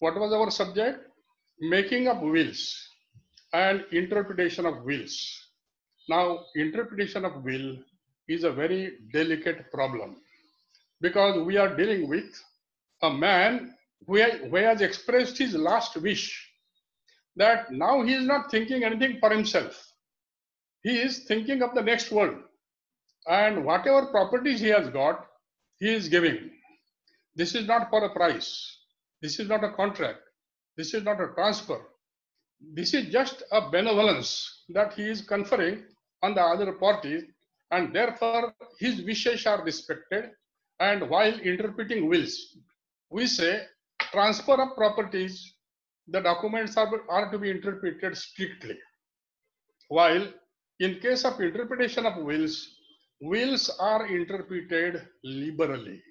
what was our subject? Making of wills and interpretation of wills. Now interpretation of will is a very delicate problem. Because we are dealing with a man who has, who has expressed his last wish that now he is not thinking anything for himself. He is thinking of the next world. And whatever properties he has got he is giving. This is not for a price. This is not a contract. This is not a transfer. This is just a benevolence that he is conferring on the other parties and therefore his wishes are respected and while interpreting wills we say transfer of properties the documents are, are to be interpreted strictly while in case of interpretation of wills, wills are interpreted liberally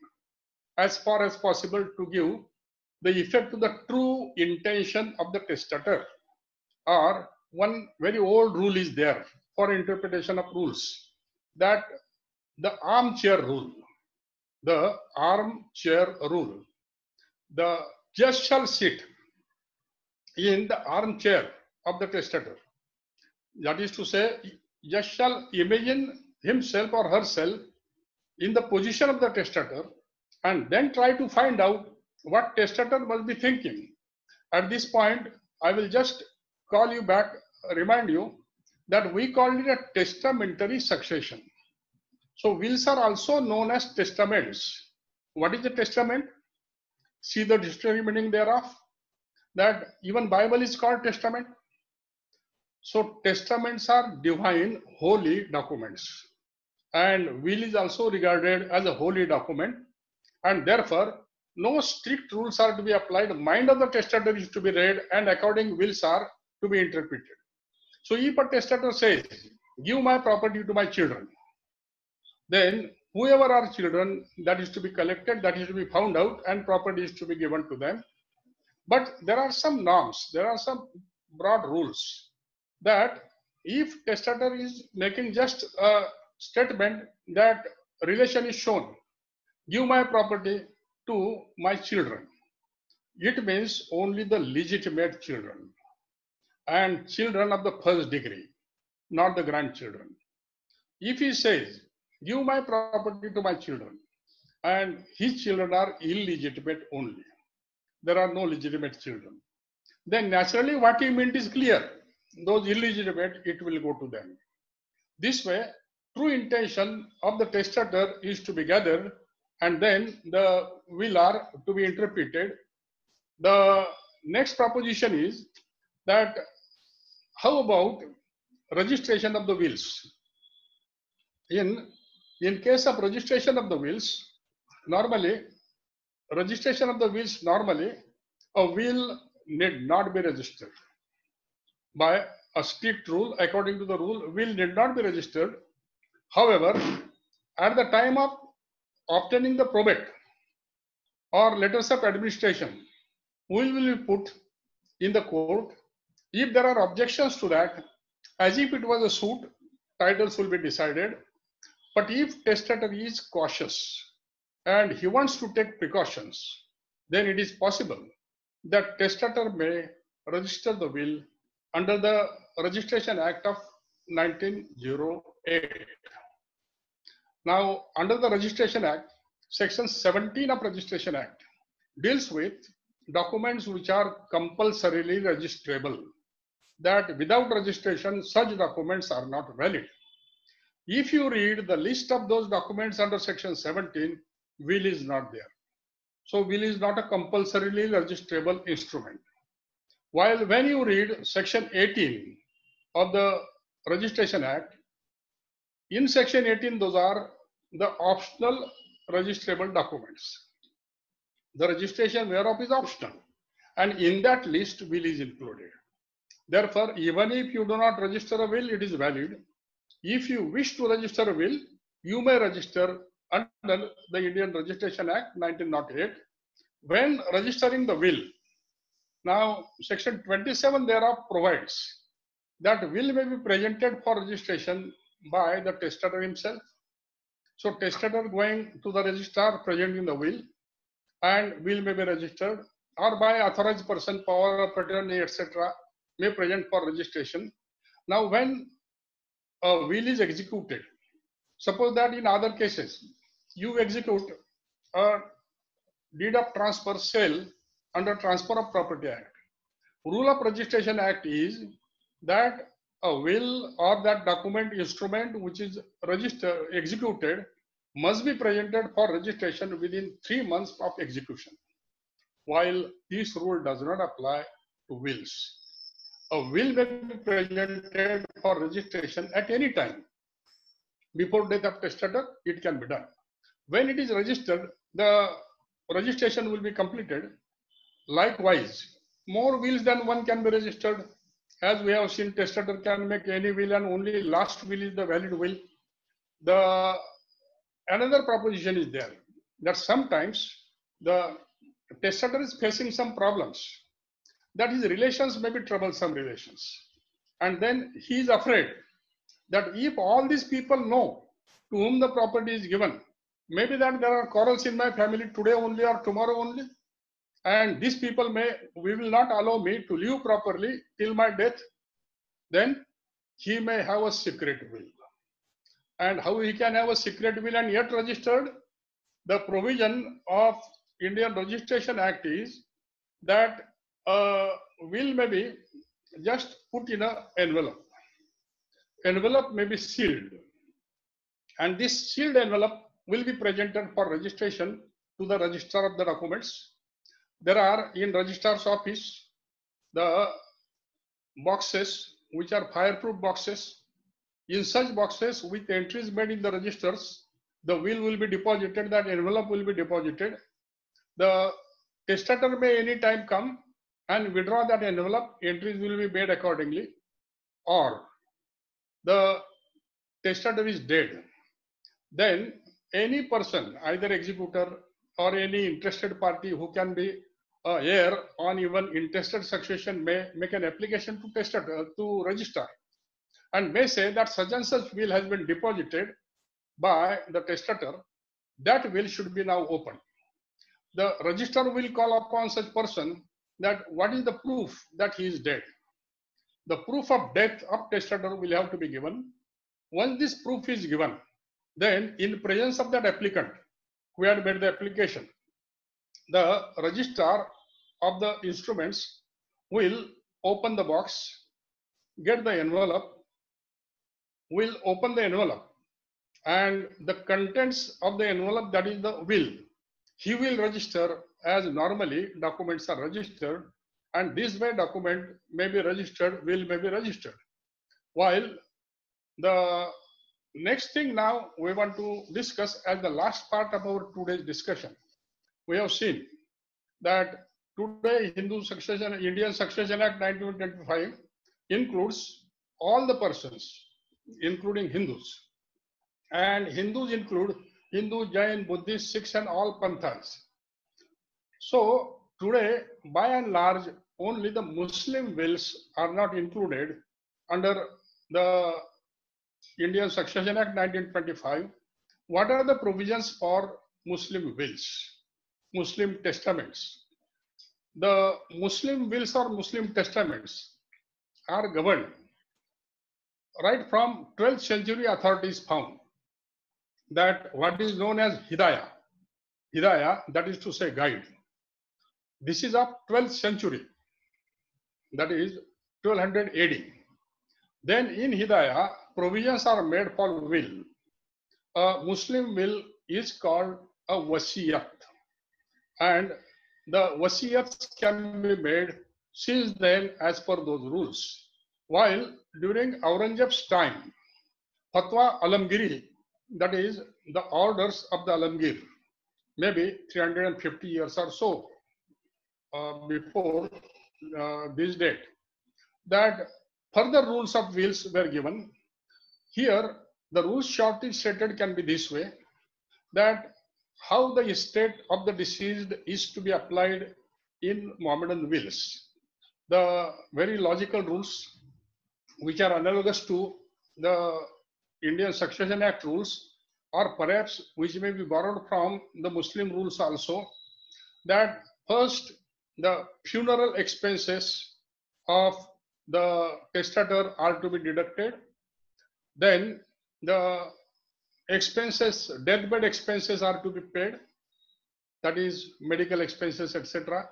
as far as possible to give the effect to the true intention of the testator. Or one very old rule is there for interpretation of rules that the armchair rule, the armchair rule, the judge shall sit in the armchair of the testator. That is to say, judge shall imagine himself or herself in the position of the testator and then try to find out what testator must be thinking. At this point, I will just call you back, remind you that we call it a testamentary succession. So wills are also known as testaments. What is the testament? See the dictionary meaning thereof. That even Bible is called testament. So testaments are divine, holy documents. And will is also regarded as a holy document. And therefore, no strict rules are to be applied. Mind of the testator is to be read and according wills are to be interpreted. So if a testator says, give my property to my children, then whoever are children, that is to be collected, that is to be found out and property is to be given to them. But there are some norms, there are some broad rules that if testator is making just a statement that relation is shown, give my property to my children. It means only the legitimate children and children of the first degree, not the grandchildren. If he says, give my property to my children, and his children are illegitimate only, there are no legitimate children, then naturally what he meant is clear. Those illegitimate, it will go to them. This way, true intention of the testator is to be gathered and then the will are to be interpreted. The next proposition is that how about registration of the wills? In, in case of registration of the wills, normally, registration of the wills normally, a will need not be registered by a strict rule. According to the rule, will need not be registered. However, at the time of obtaining the probate or letters of administration, will will be put in the court. If there are objections to that, as if it was a suit, titles will be decided. But if testator is cautious and he wants to take precautions, then it is possible that testator may register the will under the Registration Act of 1908. Now, under the Registration Act, Section 17 of Registration Act deals with documents which are compulsorily registrable. That without registration, such documents are not valid. If you read the list of those documents under Section 17, will is not there. So will is not a compulsorily registrable instrument. While when you read Section 18 of the Registration Act, in Section 18, those are the optional registrable documents. The registration whereof is optional. And in that list, will is included. Therefore, even if you do not register a will, it is valid. If you wish to register a will, you may register under the Indian Registration Act 1908. When registering the will, now section 27 thereof provides that will may be presented for registration by the testator himself. So testator going to the registrar presenting the will and will may be registered or by authorized person, power of attorney, etc. may present for registration. Now when a will is executed, suppose that in other cases, you execute a deed of transfer sale under Transfer of Property Act. Rule of Registration Act is that a will or that document instrument which is registered executed must be presented for registration within three months of execution while this rule does not apply to wills will may be presented for registration at any time. Before death of testator it can be done. When it is registered the registration will be completed. Likewise more wills than one can be registered. As we have seen, testator can make any will and only last will is the valid will. The another proposition is there that sometimes the testator is facing some problems that his relations may be troublesome relations. And then he is afraid that if all these people know to whom the property is given, maybe that there are quarrels in my family today only or tomorrow only. And these people may, we will not allow me to live properly till my death. Then he may have a secret will. And how he can have a secret will and yet registered? The provision of Indian Registration Act is that a will may be just put in a envelope. Envelope may be sealed. And this sealed envelope will be presented for registration to the registrar of the documents. There are in registrar's office the boxes which are fireproof boxes. In such boxes with entries made in the registers, the will will be deposited, that envelope will be deposited. The testator may any time come and withdraw that envelope, entries will be made accordingly. Or the testator is dead, then any person, either executor or any interested party who can be uh, heir on even intestate succession may make an application to testator to register and may say that such and such will has been deposited by the testator. That will should be now open. The registrar will call upon such person that what is the proof that he is dead. The proof of death of testator will have to be given. Once this proof is given, then in presence of that applicant who had made the application, the registrar of the instruments will open the box, get the envelope, will open the envelope and the contents of the envelope that is the will, he will register as normally documents are registered and this way document may be registered, will may be registered. While the next thing now we want to discuss as the last part of our today's discussion. We have seen that today Hindu Succession, Indian Succession Act 1925 includes all the persons, including Hindus. And Hindus include Hindu, Jain, Buddhist, Sikhs and all panthas. So today, by and large, only the Muslim wills are not included under the Indian Succession Act 1925. What are the provisions for Muslim wills, Muslim testaments? The Muslim wills or Muslim testaments are governed right from 12th century authorities found that what is known as Hidayah, Hidayah, that is to say guide, this is of 12th century, that is 1200 AD. Then in Hidayah, provisions are made for will. A Muslim will is called a wasiyat. And the wasiyats can be made since then as per those rules. While during Aurangzeb's time, Fatwa Alamgiri, that is the orders of the Alamgir, maybe 350 years or so before uh, this date, that further rules of wills were given. Here, the rules shortly stated can be this way, that how the estate of the deceased is to be applied in Mohammedan wills. The very logical rules, which are analogous to the Indian Succession Act rules, or perhaps which may be borrowed from the Muslim rules also, that first the funeral expenses of the testator are to be deducted. Then the expenses, deathbed expenses are to be paid. That is medical expenses, etc.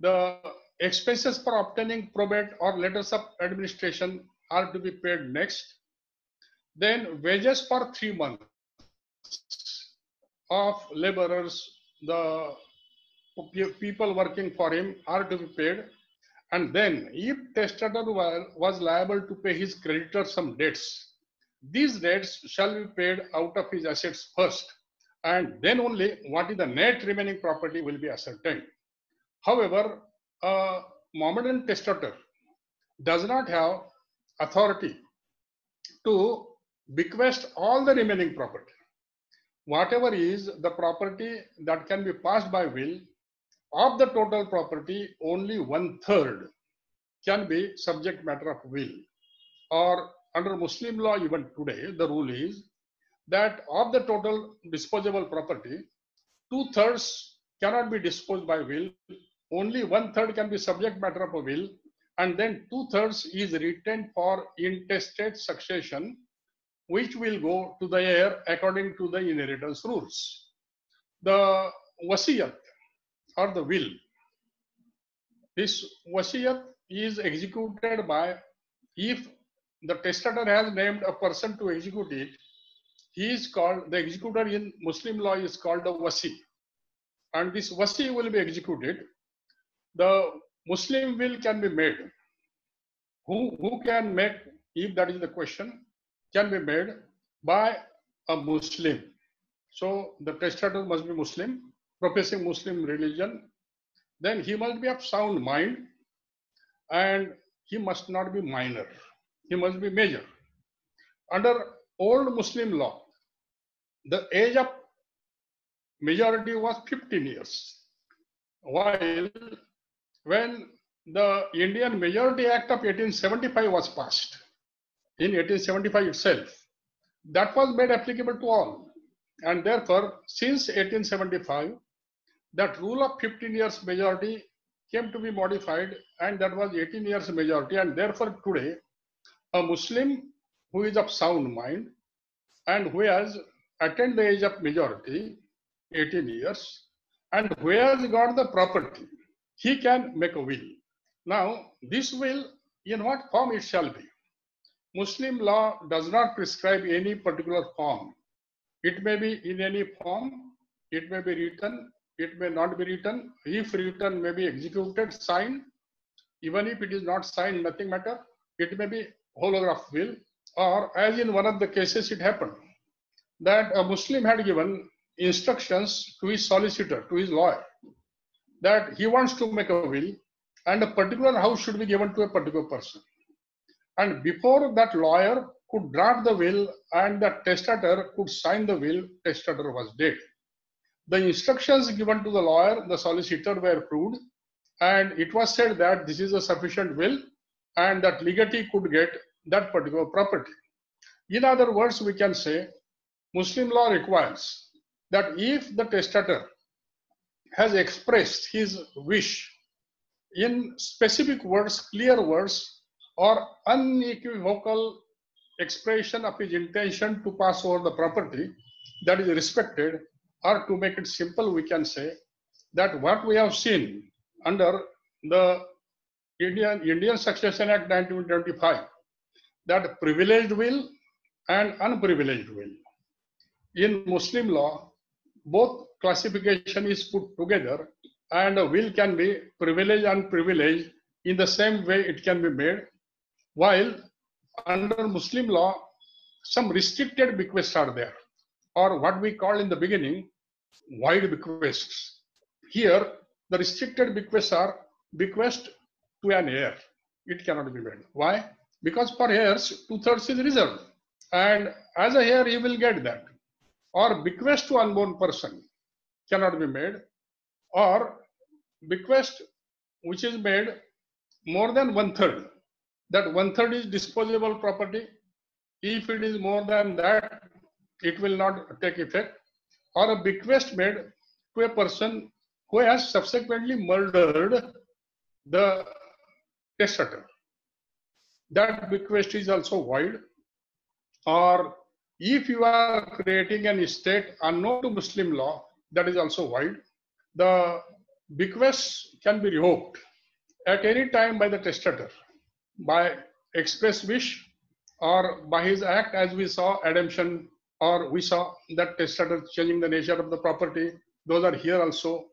The expenses for obtaining probate or letters of administration are to be paid next. Then wages for three months of laborers, the people working for him are to be paid. And then if testator was liable to pay his creditor some debts, these debts shall be paid out of his assets first. And then only what is the net remaining property will be ascertained. However, a Mohammedan testator does not have authority to bequest all the remaining property. Whatever is the property that can be passed by will, of the total property, only one third can be subject matter of will. Or under Muslim law, even today, the rule is that of the total disposable property, two thirds cannot be disposed by will, only one third can be subject matter of a will, and then two thirds is retained for intestate succession, which will go to the heir according to the inheritance rules. The wasiyat or the will, this wasiyat is executed by if the testator has named a person to execute it, he is called the executor in Muslim law is called the wasi, and this wasi will be executed. The Muslim will can be made. Who who can make if that is the question can be made by a Muslim. So the testator must be Muslim, professing Muslim religion. Then he must be of sound mind and he must not be minor. He must be major. Under old Muslim law, the age of majority was 15 years. While when the Indian Majority Act of 1875 was passed, in 1875 itself, that was made applicable to all. And therefore, since 1875, that rule of 15 years majority came to be modified and that was 18 years majority. And therefore today a muslim who is of sound mind and who has attained the age of majority 18 years and who has got the property he can make a will. Now this will in what form it shall be. Muslim law does not prescribe any particular form. It may be in any form it may be written it may not be written. If written, may be executed, signed. Even if it is not signed, nothing matter. It may be holograph will, or as in one of the cases, it happened that a Muslim had given instructions to his solicitor, to his lawyer, that he wants to make a will, and a particular house should be given to a particular person. And before that lawyer could draft the will and the testator could sign the will, testator was dead. The instructions given to the lawyer, the solicitor were approved, and it was said that this is a sufficient will and that legatee could get that particular property. In other words, we can say Muslim law requires that if the testator has expressed his wish in specific words, clear words, or unequivocal expression of his intention to pass over the property that is respected, or to make it simple, we can say that what we have seen under the Indian, Indian Succession Act 1925, that privileged will and unprivileged will. In Muslim law, both classification is put together and a will can be privileged and privileged in the same way it can be made. While under Muslim law, some restricted bequests are there or what we call in the beginning wide bequests. Here, the restricted bequests are bequest to an heir. It cannot be made. Why? Because for heirs, two thirds is reserved. And as a heir, he will get that. Or bequest to unborn person cannot be made. Or bequest which is made more than one third. That one third is disposable property. If it is more than that, it will not take effect. Or a bequest made to a person who has subsequently murdered the testator. That bequest is also void. Or if you are creating an estate unknown to Muslim law, that is also void. The bequest can be revoked at any time by the testator by express wish or by his act as we saw ademption or we saw that testator changing the nature of the property. Those are here also.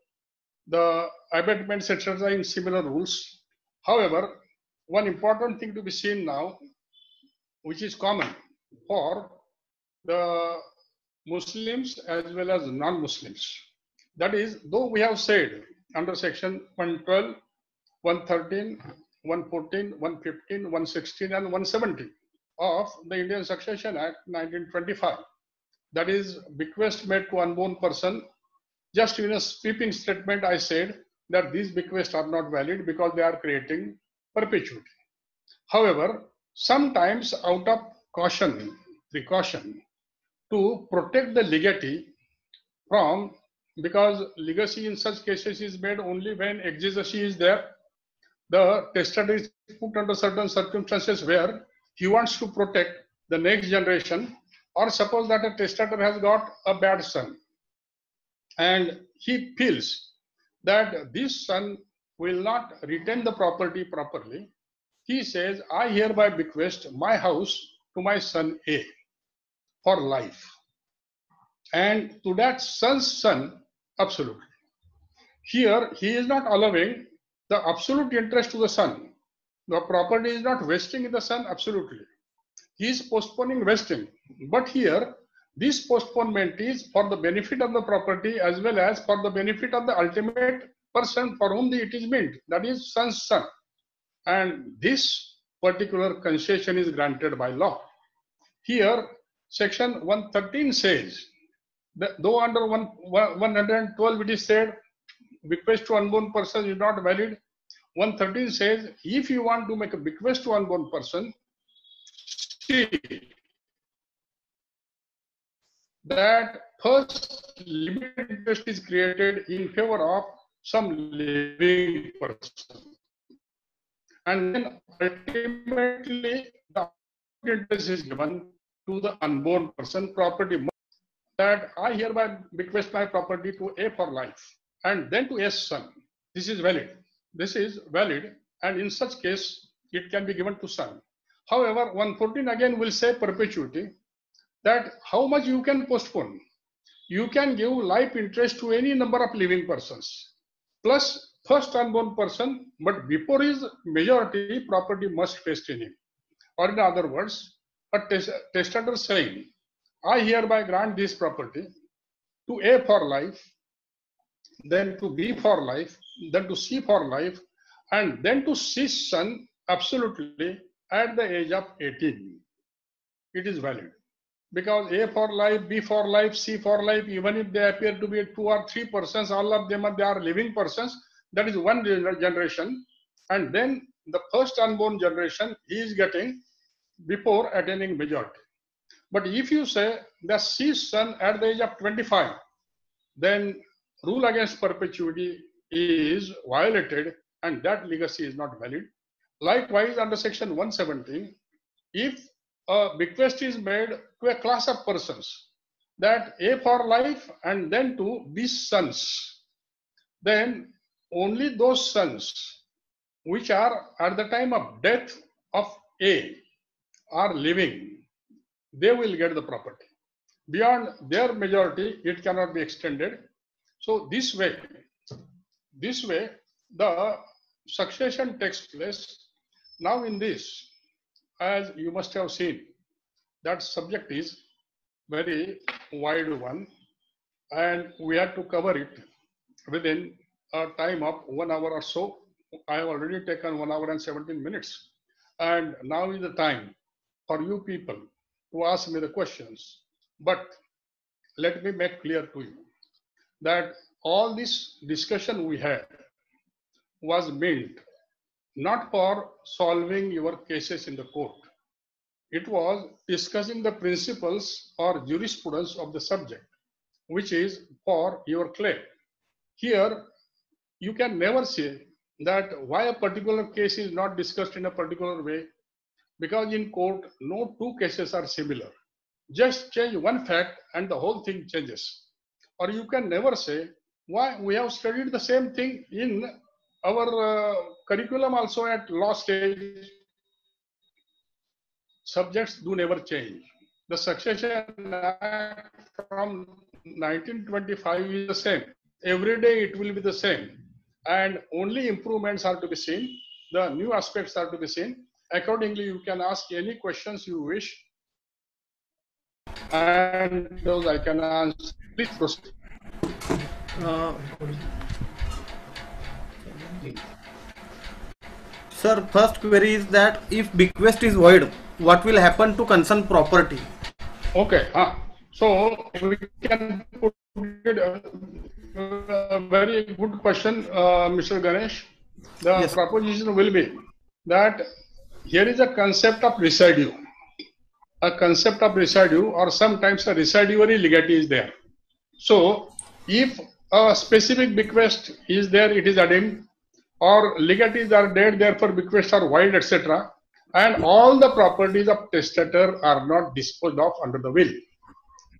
The abatements etc in similar rules. However one important thing to be seen now which is common for the muslims as well as non-muslims. That is though we have said under section 112 113 114, 115, 116, and 170 of the Indian Succession Act 1925. That is, bequest made to unborn person. Just in a sweeping statement, I said that these bequests are not valid because they are creating perpetuity. However, sometimes out of caution, precaution, to protect the legatee from because legacy in such cases is made only when exigency is there. The testator is put under certain circumstances where he wants to protect the next generation, or suppose that a testator has got a bad son and he feels that this son will not retain the property properly. He says, I hereby bequest my house to my son A for life. And to that son's son, absolutely. Here, he is not allowing the absolute interest to the son. The property is not vesting in the son, absolutely. He is postponing vesting. But here, this postponement is for the benefit of the property as well as for the benefit of the ultimate person for whom it is meant, that is son's son. And this particular concession is granted by law. Here, section 113 says, that though under one, 112 it is said, bequest to unborn person is not valid. 113 says, if you want to make a bequest to unborn person, see that first limited interest is created in favor of some living person. And then ultimately the interest is given to the unborn person, property that I hereby bequest my property to A for life and then to S son. This is valid. This is valid and in such case it can be given to son. However, 114 again will say perpetuity that how much you can postpone. You can give life interest to any number of living persons plus first unborn person, but before his majority, property must vest in him. Or in other words, a testator saying I hereby grant this property to A for life, then to B for life, then to C for life, and then to C's son absolutely at the age of 18. It is valid. Because A for life, B for life, C for life, even if they appear to be two or three persons, all of them are, they are living persons, that is one generation. And then the first unborn generation he is getting before attaining majority. But if you say the C's son at the age of 25, then rule against perpetuity is violated and that legacy is not valid. Likewise, under section 117, if a bequest is made to a class of persons, that A for life and then to B sons, then only those sons which are at the time of death of A are living they will get the property. Beyond their majority, it cannot be extended. So this way, this way, the succession takes place. Now in this, as you must have seen, that subject is very wide one and we had to cover it within a time of one hour or so. I have already taken one hour and 17 minutes. And now is the time for you people to ask me the questions. But let me make clear to you that all this discussion we had was meant not for solving your cases in the court. It was discussing the principles or jurisprudence of the subject, which is for your claim. Here, you can never say that why a particular case is not discussed in a particular way because in court no two cases are similar just change one fact and the whole thing changes or you can never say why we have studied the same thing in our uh, curriculum also at law stage subjects do never change. The succession from 1925 is the same. Every day it will be the same. And only improvements are to be seen. The new aspects are to be seen. Accordingly, you can ask any questions you wish. And those I can answer. Please proceed. Uh, Sir, first query is that if bequest is void, what will happen to concerned property? Okay, uh, so we can put it, uh, uh, very good question, uh, Mr. Ganesh. The Yes. proposition will be that here is a concept of residue. A concept of residue or sometimes a residuary legatee is there. So if a specific bequest is there, it is adding or legatees are dead, therefore bequests are void, etc. And all the properties of testator are not disposed of under the will.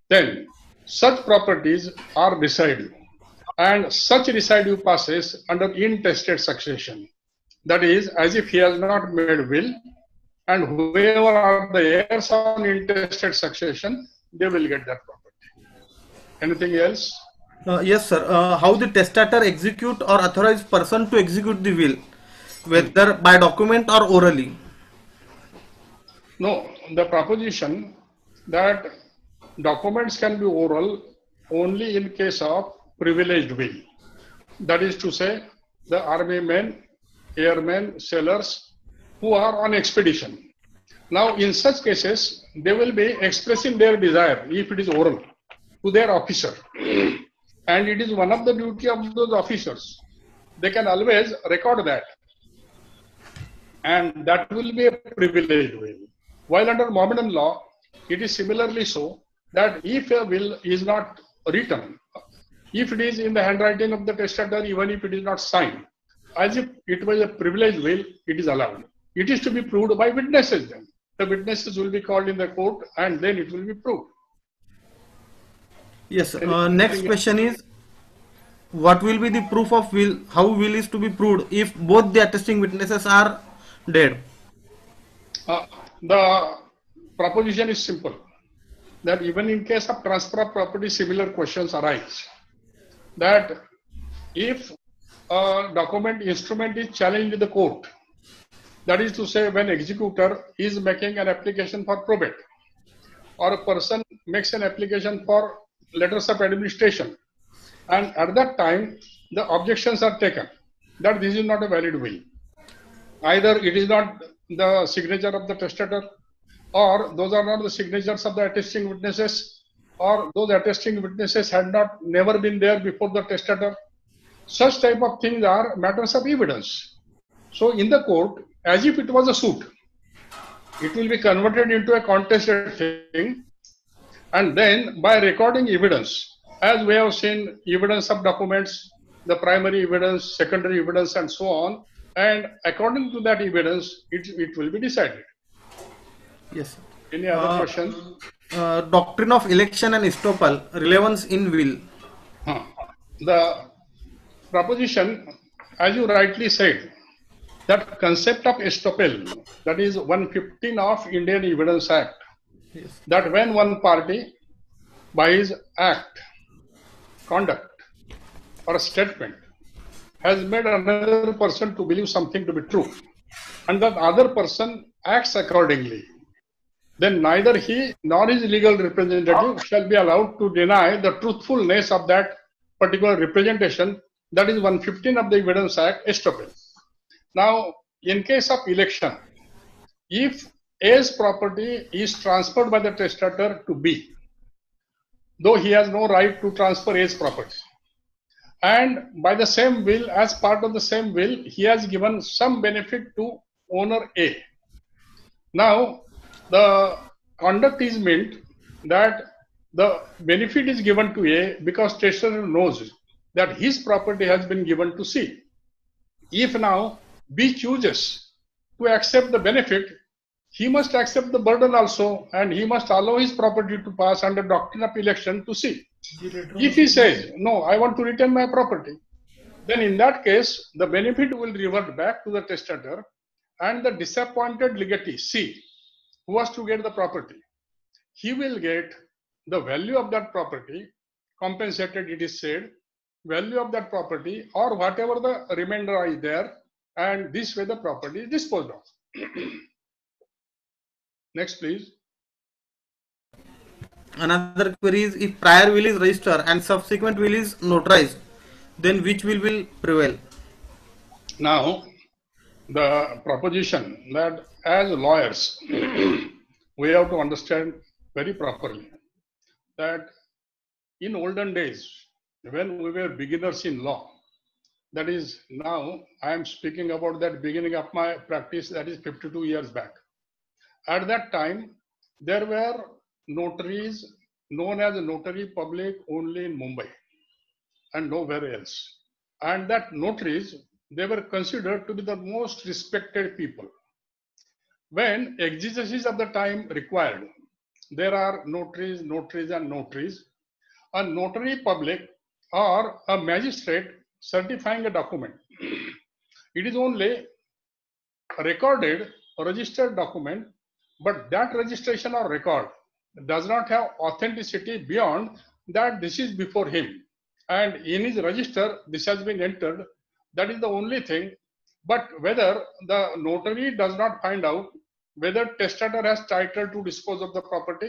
Then such properties are residue, and such residue passes under intestate succession. That is, as if he has not made will, and whoever are the heirs on intestate succession, they will get that property. Anything else? Uh, yes, sir. Uh, how the testator execute or authorize person to execute the will, whether by document or orally? No, the proposition that documents can be oral only in case of privileged will. That is to say, the army men, airmen, sailors who are on expedition. Now, in such cases, they will be expressing their desire if it is oral to their officer. And it is one of the duty of those officers. They can always record that and that will be a privileged will. While under Mohammedan law, it is similarly so that if a will is not written, if it is in the handwriting of the testator, even if it is not signed, as if it was a privileged will, it is allowed. It is to be proved by witnesses then. The witnesses will be called in the court and then it will be proved. Yes. Uh, next question is, what will be the proof of will? How will is to be proved if both the attesting witnesses are dead? Uh, the proposition is simple that even in case of transfer of property, similar questions arise. That if a document instrument is challenged in the court, that is to say, when executor is making an application for probate, or a person makes an application for letters of administration, and at that time the objections are taken that this is not a valid will. Either it is not the signature of the testator or those are not the signatures of the attesting witnesses or those attesting witnesses had not never been there before the testator. Such type of things are matters of evidence. So in the court as if it was a suit it will be converted into a contested thing and then by recording evidence as we have seen evidence of documents the primary evidence secondary evidence and so on and according to that evidence it, it will be decided Yes. sir. any other Uh, question Uh, doctrine of election and estoppel relevance in will. Huh. the proposition as you rightly said that concept of estoppel that is 115 of indian evidence act Yes. that when one party by his act conduct or statement has made another person to believe something to be true and that other person acts accordingly then neither he nor his legal representative shall be allowed to deny the truthfulness of that particular representation that is 115 of the evidence act estoppel now in case of election if A's property is transferred by the testator to B, though he has no right to transfer A's property. And by the same will, as part of the same will, he has given some benefit to owner A. Now, the conduct is meant that the benefit is given to A because testator knows that his property has been given to C. If now B chooses to accept the benefit, he must accept the burden also and he must allow his property to pass under doctrine of election to C. If he says, no, I want to retain my property, then in that case, the benefit will revert back to the testator and the disappointed legatee, C, who was to get the property, he will get the value of that property, compensated, it is said, value of that property or whatever the remainder is there, and this way the property is disposed of. Next, please. Another query is if prior will is registered and subsequent will is notarized, then which will will prevail? Now, the proposition that as lawyers, we have to understand very properly that in olden days, when we were beginners in law, that is now I am speaking about that beginning of my practice, that is 52 years back. At that time, there were notaries known as notary public only in Mumbai and nowhere else. And that notaries, they were considered to be the most respected people. When exigencies of the time required, there are notaries, notaries, and notaries. A notary public or a magistrate certifying a document. it is only a recorded, registered document, but that registration or record does not have authenticity beyond that this is before him. And in his register, this has been entered. That is the only thing. But whether the notary does not find out whether testator has title to dispose of the property,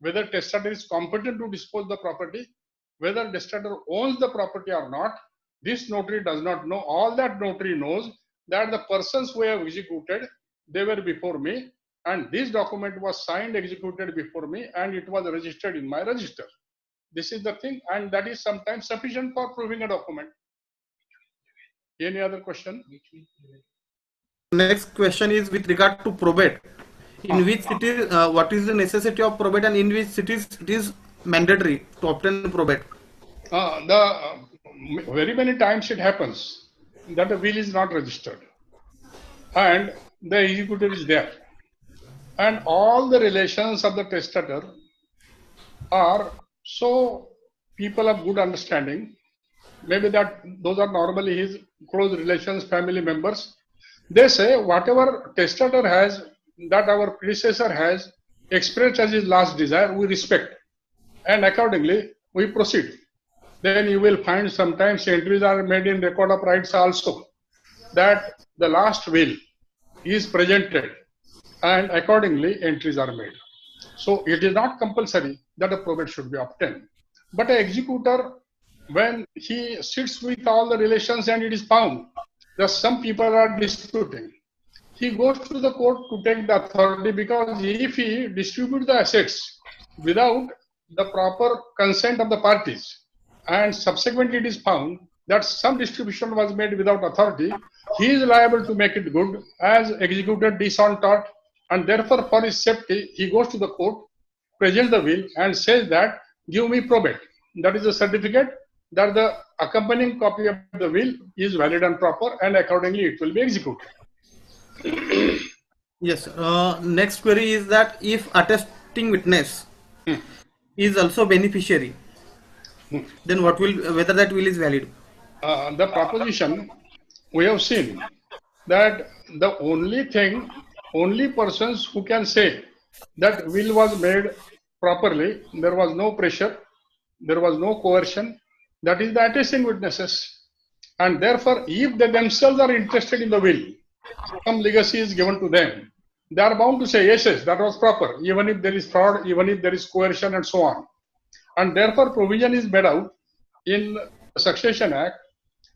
whether testator is competent to dispose the property, whether testator owns the property or not, this notary does not know. All that notary knows that the persons who have executed, they were before me, and this document was signed, executed before me, and it was registered in my register. This is the thing, and that is sometimes sufficient for proving a document. Any other question? Next question is with regard to probate. In Ah. which city, uh, what is the necessity of probate, and in which cities it is mandatory to obtain probate? Uh, the uh, very many times it happens that the will is not registered and the executor is there and all the relations of the testator are so people of good understanding. Maybe that those are normally his close relations family members. They say whatever testator has that our predecessor has expressed as his last desire we respect. And accordingly we proceed. Then you will find sometimes entries are made in record of rights also that the last will is presented and accordingly entries are made. So it is not compulsory that a probate should be obtained. But an executor when he sits with all the relations and it is found that some people are disputing he goes to the court to take the authority because if he distributes the assets without the proper consent of the parties and subsequently it is found that some distribution was made without authority, he is liable to make it good as executor de son tort and therefore for his safety he goes to the court, presents the will and says that give me probate. That is a certificate that the accompanying copy of the will is valid and proper and accordingly it will be executed. Yes. Uh, next query is that if attesting witness is also beneficiary, then what will whether that will is valid? uh, the proposition, we have seen that the only thing, only persons who can say that will was made properly, there was no pressure, there was no coercion, that is the attesting witnesses. And therefore, if they themselves are interested in the will, some legacy is given to them, they are bound to say, yes, yes, that was proper, even if there is fraud, even if there is coercion and so on. And therefore, provision is made out in the Succession Act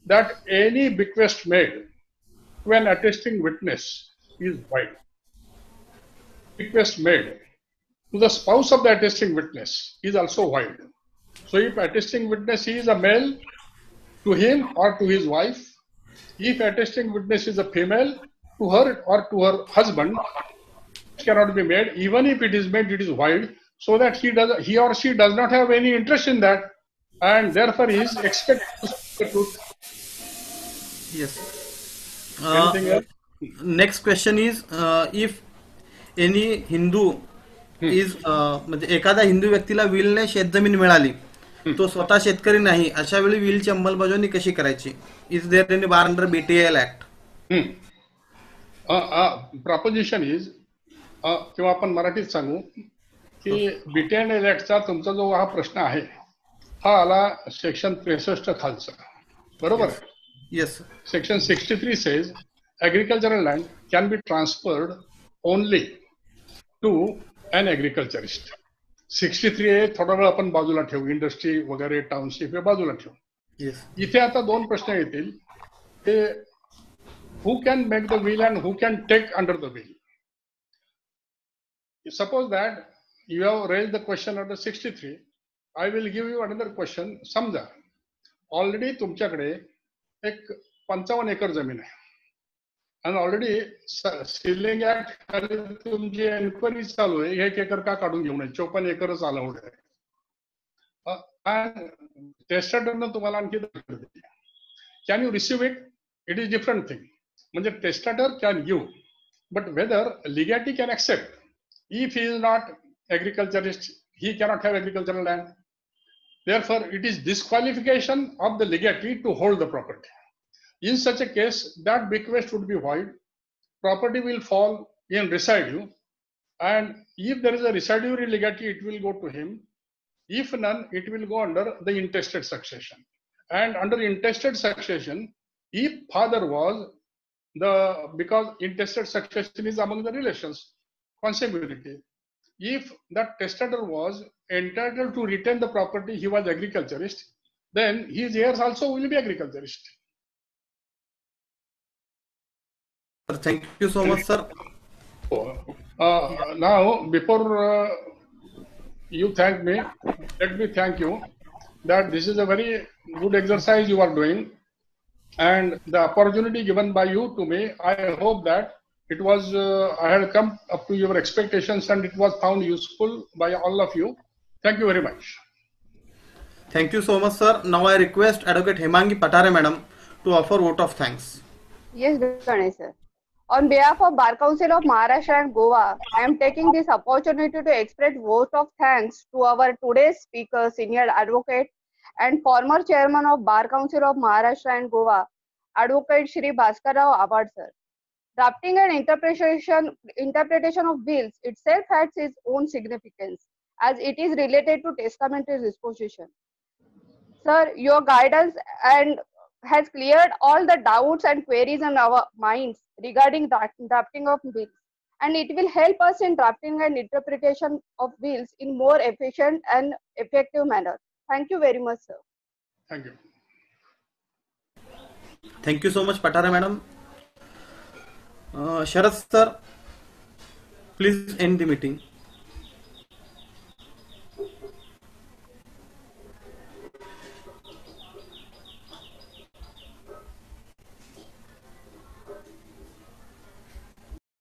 that any bequest made to an attesting witness is void. Bequest made to the spouse of the attesting witness is also void. So if attesting witness is a male, to him or to his wife, if attesting witness is a female, to her or to her husband, it cannot be made. Even if it is made, it is void, so that he does he or she does not have any interest in that, and therefore he is expected to speak the truth. Yes. Uh, Anything else? next question is uh, if Hindu is uh, म्हणजे एखाद्या हिंदू व्यक्तीला विलने शेतजमीन मिळाली तो स्वतः शेतकरी नाही अशा वेळी विलची अंमलबजावणी कशी करायची? Is there any bar under BTL act Hmm. Proposition is किंवा आपण मराठीत सांगू की बीटीएन ऍक्टचा तुमचा जो हा प्रश्न आहे हा आला सेक्शन त्रेसष्ट खालचा. बरोबर? Yes section sixty three says agricultural land can be transferred only to an agriculturist sixty three A थोडा वेळ आपण बाजूला ठेवू. इंडस्ट्री वगैरे टाउनशिप हे बाजूला ठेवू. इथे आता दोन प्रश्न येतील. ते who can make the will and who can take under the will suppose that you have raise the question under sixty three I will give you another question समजा ऑलरेडी तुमच्याकडे एक पंचावन्न एकर जमीन आहे. अँड ऑलरेडी सिलिंग ऍक्ट खाली तुमची enquiry चालू है एक एकर का काढून घेऊ नये can you receive it it is different thing testator can can but whether legatee can accept if he is not agriculturist he cannot have agricultural land therefore it is disqualification of the legatee to hold the property in such a case that bequest would be void property will fall in residue and if there is a residuary legatee it will go to him if none it will go under the intestate succession and under intestate succession if father was the because intestate succession is among the relations consanguinity. If that testator was entitled to retain the property, he was agriculturist, then his heirs also will be agriculturist. Thank you so much, sir. Uh, now, before uh, you thank me, let me thank you that this is a very good exercise you are doing and the opportunity given by you to me, I hope that it was uh, I had come up to your expectations and it was found useful by all of you. Thank you very much. Thank you so much, sir. Now I request Advocate Hemangi Patare, madam, to offer vote of thanks. Yes, Ganesh sir. On behalf of Bar Council of Maharashtra and Goa, I am taking this opportunity to express vote of thanks to our today's speaker, senior advocate and former chairman of Bar Council of Maharashtra and Goa, Advocate Shri Bhaskar Rao Avhad sir. Drafting and interpretation interpretation of wills itself has its own significance as it is related to testamentary disposition. Sir, your guidance and has cleared all the doubts and queries in our minds regarding draft- drafting of wills and it will help us in drafting and interpretation of wills in more efficient and effective manner. Thank you very much, sir. Thank you. Thank you so much, Patare, madam. Uh, Sharad, sir, please end the meeting.